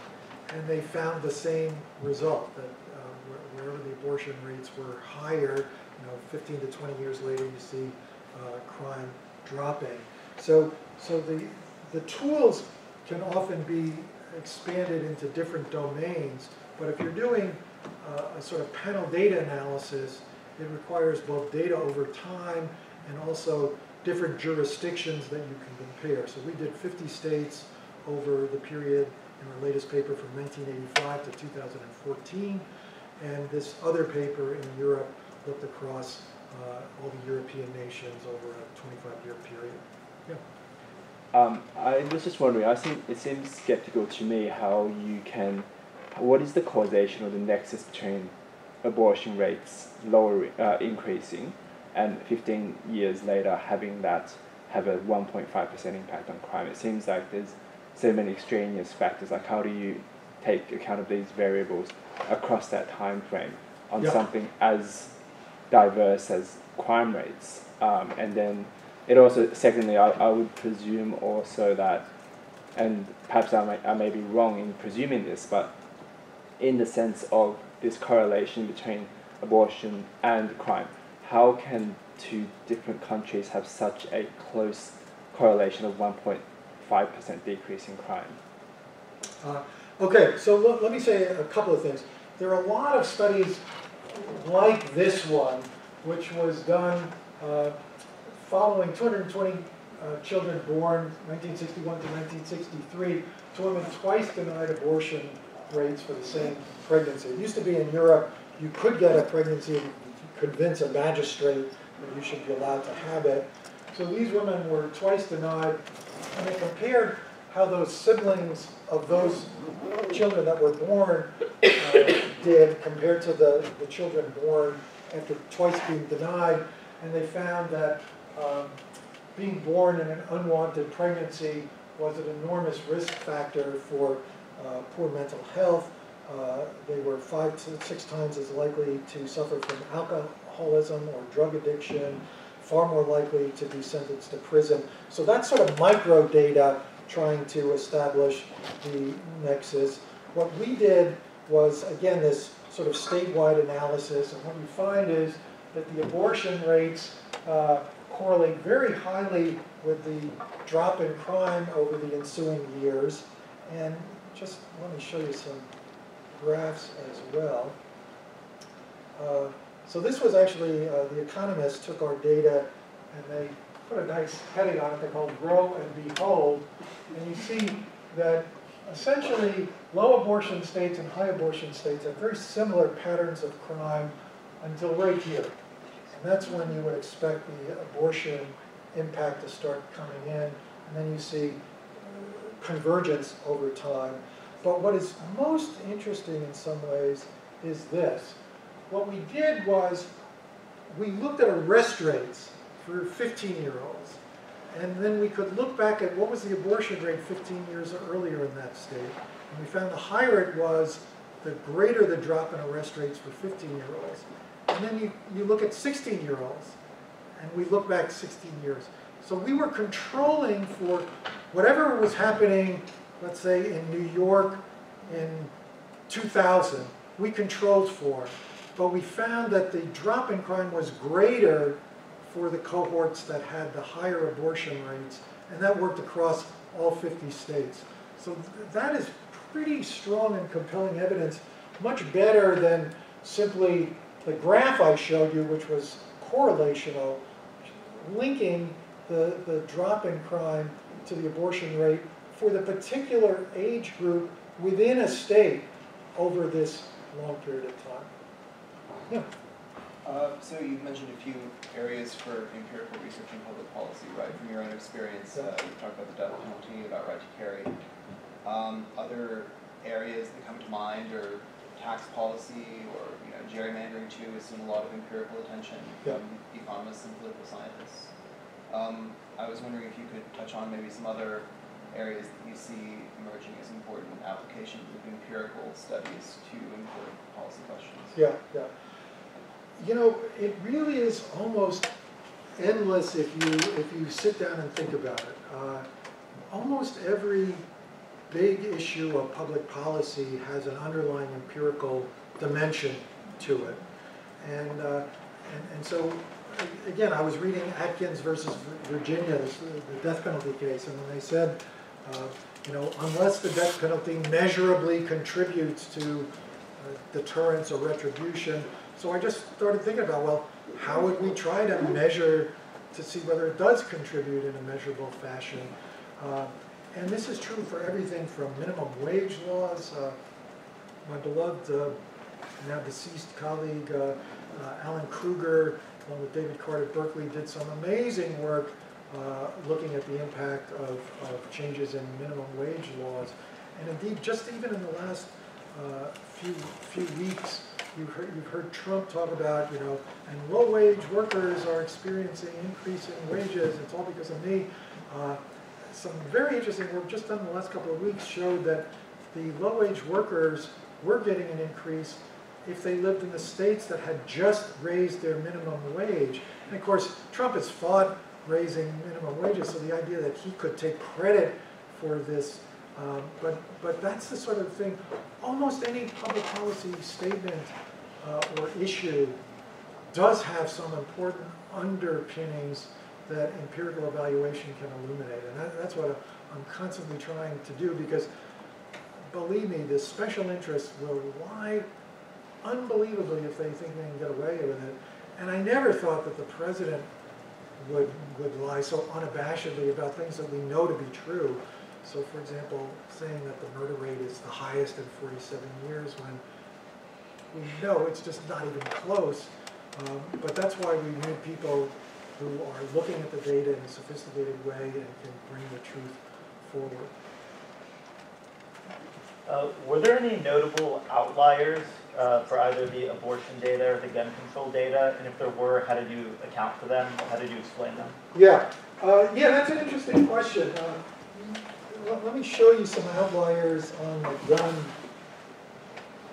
and they found the same result, that uh, wherever the abortion rates were higher, you know, 15 to 20 years later, you see uh, crime dropping. So, so the, the tools can often be expanded into different domains, but if you're doing uh, a sort of panel data analysis, it requires both data over time and also different jurisdictions that you can compare. So we did 50 states over the period in our latest paper from 1985 to 2014. And this other paper in Europe looked across uh, all the European nations over a 25-year period. Yeah. Um, I was just wondering, I think it seems skeptical to me how you can, what is the causation or the nexus between abortion rates lower, uh, increasing and 15 years later having that have a 1.5% impact on crime? It seems like there's so many extraneous factors, like how do you take account of these variables across that time frame on Yeah. something as diverse as crime rates? Um, and then it also, secondly, I, I would presume also that, and perhaps I may, I may be wrong in presuming this, but in the sense of this correlation between abortion and crime, how can two different countries have such a close correlation of 1.5% decrease in crime? Uh, Okay, so let, let me say a couple of things. There are a lot of studies like this one, which was done uh, following 220 uh, children born 1961 to 1963 to women twice denied abortion rates for the same pregnancy. It used to be in Europe, you could get a pregnancy and convince a magistrate that you should be allowed to have it. So these women were twice denied, and they compared how those siblings of those children that were born uh, did compared to the, the children born after twice being denied. And they found that um, being born in an unwanted pregnancy was an enormous risk factor for uh, poor mental health. Uh, they were five to six times as likely to suffer from alcoholism or drug addiction, far more likely to be sentenced to prison. So that's sort of micro data trying to establish the nexus. What we did was, again, this sort of statewide analysis, and what we find is that the abortion rates uh, correlate very highly with the drop in crime over the ensuing years. And just let me show you some graphs as well. Uh, so this was actually, uh, the economists took our data and they put a nice heading on it, they called Grow and Behold. And you see that essentially low abortion states and high abortion states have very similar patterns of crime until right here. And that's when you would expect the abortion impact to start coming in. And then you see convergence over time. But what is most interesting in some ways is this. What we did was we looked at arrest rates for 15-year-olds. And then we could look back at what was the abortion rate 15 years earlier in that state. And we found the higher it was, the greater the drop in arrest rates for 15-year-olds. And then you, you look at 16-year-olds, and we look back 16 years. So we were controlling for whatever was happening, let's say in New York in 2000, we controlled for. But we found that the drop in crime was greater for the cohorts that had the higher abortion rates, and that worked across all 50 states. So th that is pretty strong and compelling evidence, much better than simply the graph I showed you, which was correlational, linking the, the drop in crime to the abortion rate for the particular age group within a state over this long period of time. Yeah. Uh, so you've mentioned a few areas for empirical research in public policy, right? From your own experience, uh, you talked about the death penalty, about right to carry. Um, other areas that come to mind are tax policy or you know gerrymandering too has seen a lot of empirical attention Yeah. from economists and political scientists. Um, I was wondering if you could touch on maybe some other areas that you see emerging as important applications of empirical studies to important policy questions. Yeah, yeah. You know, it really is almost endless if you if you sit down and think about it. Uh, almost every big issue of public policy has an underlying empirical dimension to it, and uh, and, and so again, I was reading Atkins versus Virginia, the death penalty case, and they said, uh, you know, unless the death penalty measurably contributes to deterrence or retribution. So I just started thinking about, well, how would we try to measure to see whether it does contribute in a measurable fashion? Uh, and this is true for everything from minimum wage laws. Uh, my beloved, uh, now deceased colleague, uh, uh, Alan Krueger, along with David Card at Berkeley, did some amazing work uh, looking at the impact of, of changes in minimum wage laws. And indeed, just even in the last few, few weeks, you've heard, you've heard Trump talk about, you know, and low-wage workers are experiencing increase in wages, it's all because of me. Uh, some very interesting work just done in the last couple of weeks showed that the low-wage workers were getting an increase if they lived in the states that had just raised their minimum wage. And of course, Trump has fought raising minimum wages, so the idea that he could take credit for this, um, but, but that's the sort of thing, almost any public policy statement uh, or issue does have some important underpinnings that empirical evaluation can illuminate. And that, that's what I'm constantly trying to do because believe me, the special interests will lie unbelievably if they think they can get away with it. And I never thought that the president would, would lie so unabashedly about things that we know to be true. So for example, saying that the murder rate is the highest in 47 years when we know it's just not even close. Um, but that's why we need people who are looking at the data in a sophisticated way and can bring the truth forward. Uh, were there any notable outliers uh, for either the abortion data or the gun control data? And if there were, how did you account for them? How did you explain them? Yeah, uh, yeah, that's an interesting question. Let, let me show you some outliers on the gun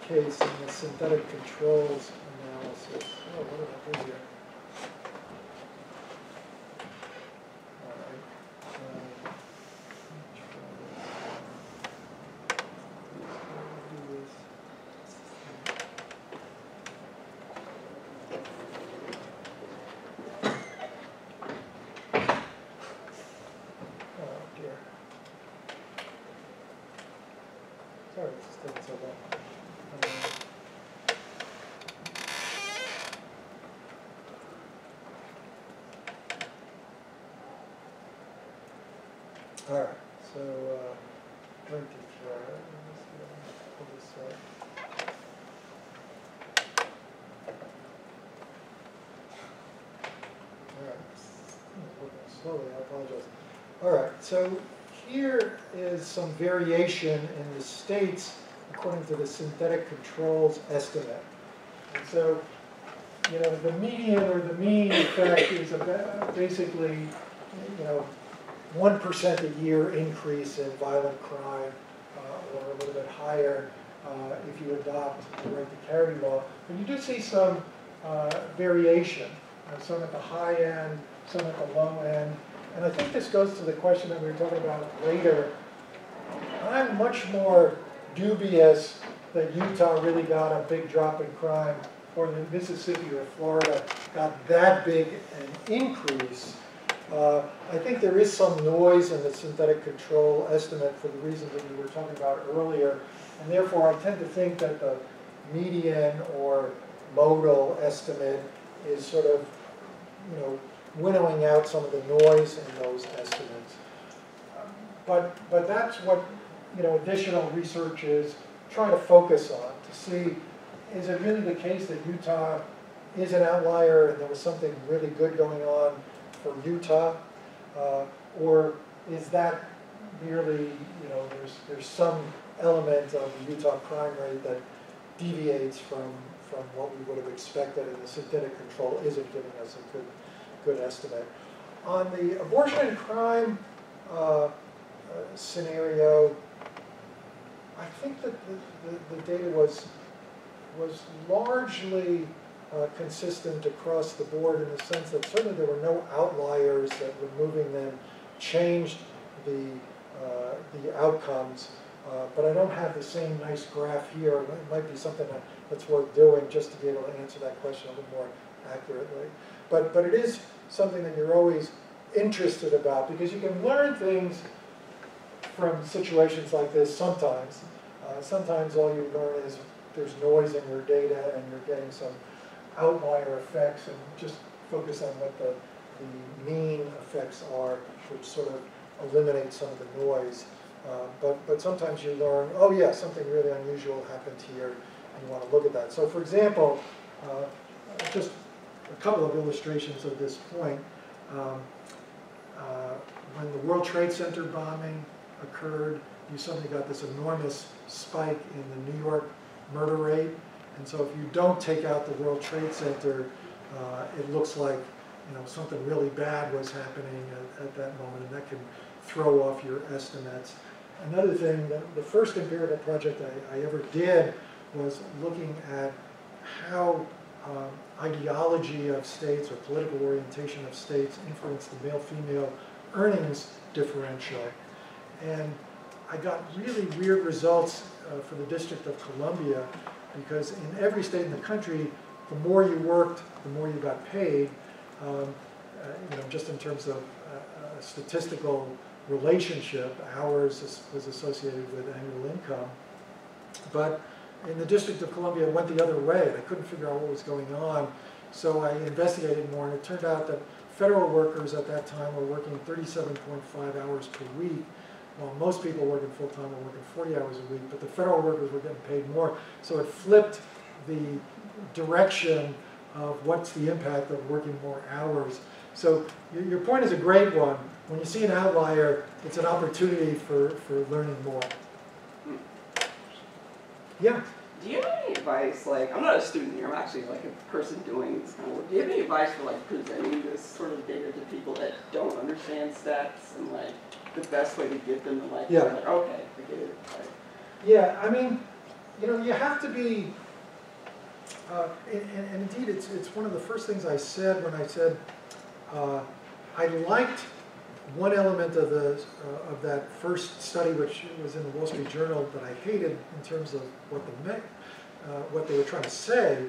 case and the synthetic controls analysis. Oh, what did I do here? All right. um, let me try this. Do this. Oh dear. Sorry, this is taking so long. Um, All right, so, uh, link to thread, let me see, let me pull this up. All right, it's working slowly, I apologize. All right, so here is some variation in the states according to the synthetic controls estimate. And so, you know, the median or the mean effect is about basically, you know, one percent a year increase in violent crime, uh, or a little bit higher, uh, if you adopt the right to carry law. But you do see some, uh, variation, some at the high end, some at the low end. And I think this goes to the question that we were talking about later. I'm much more dubious that Utah really got a big drop in crime, or that Mississippi or Florida got that big an increase. Uh, I think there is some noise in the synthetic control estimate for the reasons that we were talking about earlier, and therefore I tend to think that the median or modal estimate is sort of, you know, winnowing out some of the noise in those estimates. But, but that's what, you know, additional research is trying to focus on, to see, is it really the case that Utah is an outlier and there was something really good going on for Utah? Uh, or is that merely, you know, there's, there's some element of the Utah crime rate that deviates from, from what we would have expected and the synthetic control isn't giving us a good, good estimate. On the abortion and crime uh, uh, scenario, I think that the, the, the data was, was largely uh, consistent across the board in the sense that certainly there were no outliers that removing them changed the, uh, the outcomes. Uh, but I don't have the same nice graph here. It might be something that, that's worth doing just to be able to answer that question a little more accurately. But, but it is something that you're always interested about because you can learn things from situations like this sometimes. Uh, sometimes all you learn is there's noise in your data and you're getting some outlier effects and just focus on what the, the mean effects are, which sort of eliminates some of the noise. Uh, but, but sometimes you learn, oh yeah, something really unusual happened here, and you want to look at that. So for example, uh, just a couple of illustrations of this point. Um, uh, when the World Trade Center bombing occurred, you suddenly got this enormous spike in the New York murder rate. And so if you don't take out the World Trade Center, uh, it looks like you know something really bad was happening at, at that moment, and that can throw off your estimates. Another thing, the, the first empirical project I, I ever did was looking at how um, ideology of states or political orientation of states influence the male-female earnings differential. And I got really weird results uh, for the District of Columbia because in every state in the country, the more you worked, the more you got paid, um, uh, you know, just in terms of uh, statistical relationship, hours was associated with annual income. But in the District of Columbia, it went the other way. They couldn't figure out what was going on. So I investigated more, and it turned out that federal workers at that time were working 37.5 hours per week, while most people working full-time were working 40 hours a week, but the federal workers were getting paid more. So it flipped the direction of what's the impact of working more hours. So your, your point is a great one. When you see an outlier, it's an opportunity for, for learning more. Yeah. Do you have any advice, like, I'm not a student here, I'm actually like a person doing this kind of work. Do you have any advice for like presenting this sort of data to people that don't understand stats and like the best way to get them to like, Yeah. like okay, I get it. Like, Yeah, I mean, you know, you have to be, uh, and, and and indeed, it's, it's one of the first things I said when I said, uh, I liked one element of the, uh, of that first study, which was in the Wall Street Journal, that I hated in terms of what uh, what they were trying to say,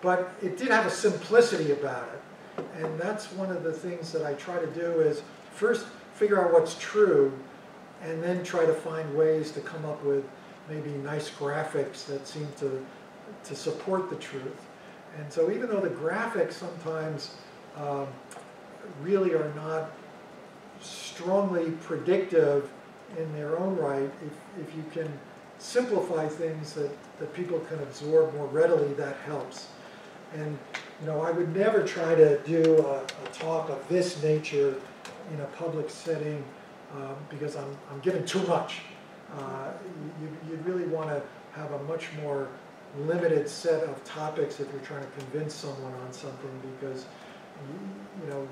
but it did have a simplicity about it. And that's one of the things that I try to do is first figure out what's true, and then try to find ways to come up with maybe nice graphics that seem to, to support the truth. And so even though the graphics sometimes um, really are not strongly predictive in their own right, if, if you can simplify things that, that people can absorb more readily, that helps. And, you know, I would never try to do a, a talk of this nature in a public setting um, because I'm, I'm giving too much. Uh, you, you really want to have a much more limited set of topics if you're trying to convince someone on something because, you, you know,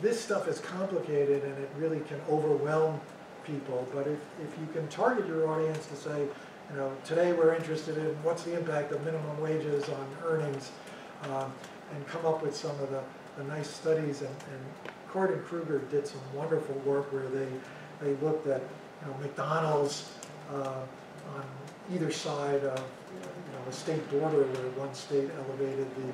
this stuff is complicated and it really can overwhelm people. But if, if you can target your audience to say, you know, today we're interested in what's the impact of minimum wages on earnings, um, and come up with some of the, the nice studies. And, and Card and Krueger did some wonderful work where they, they looked at, you know, McDonald's uh, on either side of, you know, the state border where one state elevated the,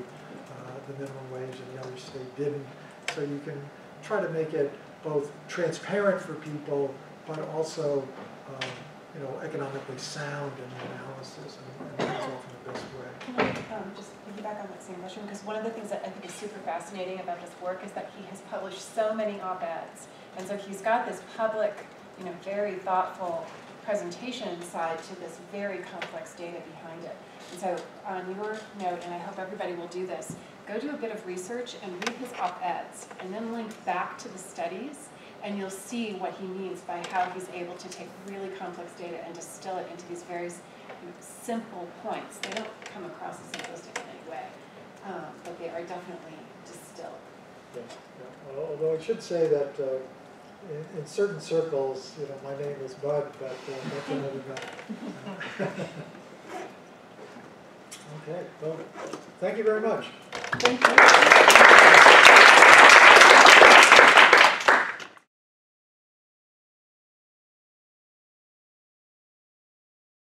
uh, the minimum wage and the other state didn't. So you can try to make it both transparent for people, but also, um, you know, economically sound in the analysis, and, and that's often the best way. Can I um, just piggyback on that same question? Because one of the things that I think is super fascinating about his work is that he has published so many op-eds. And so he's got this public, you know, very thoughtful presentation side to this very complex data behind it. And so on your note, and I hope everybody will do this, go do a bit of research and read his op-eds, and then link back to the studies, and you'll see what he means by how he's able to take really complex data and distill it into these very you know, simple points. They don't come across as simplistic in any way, um, but they are definitely distilled. Yeah, yeah. Well, Although I should say that uh, in, in certain circles, you know, my name is Bud, but uh, that's another matter. Okay, well, thank you very much. Thank you.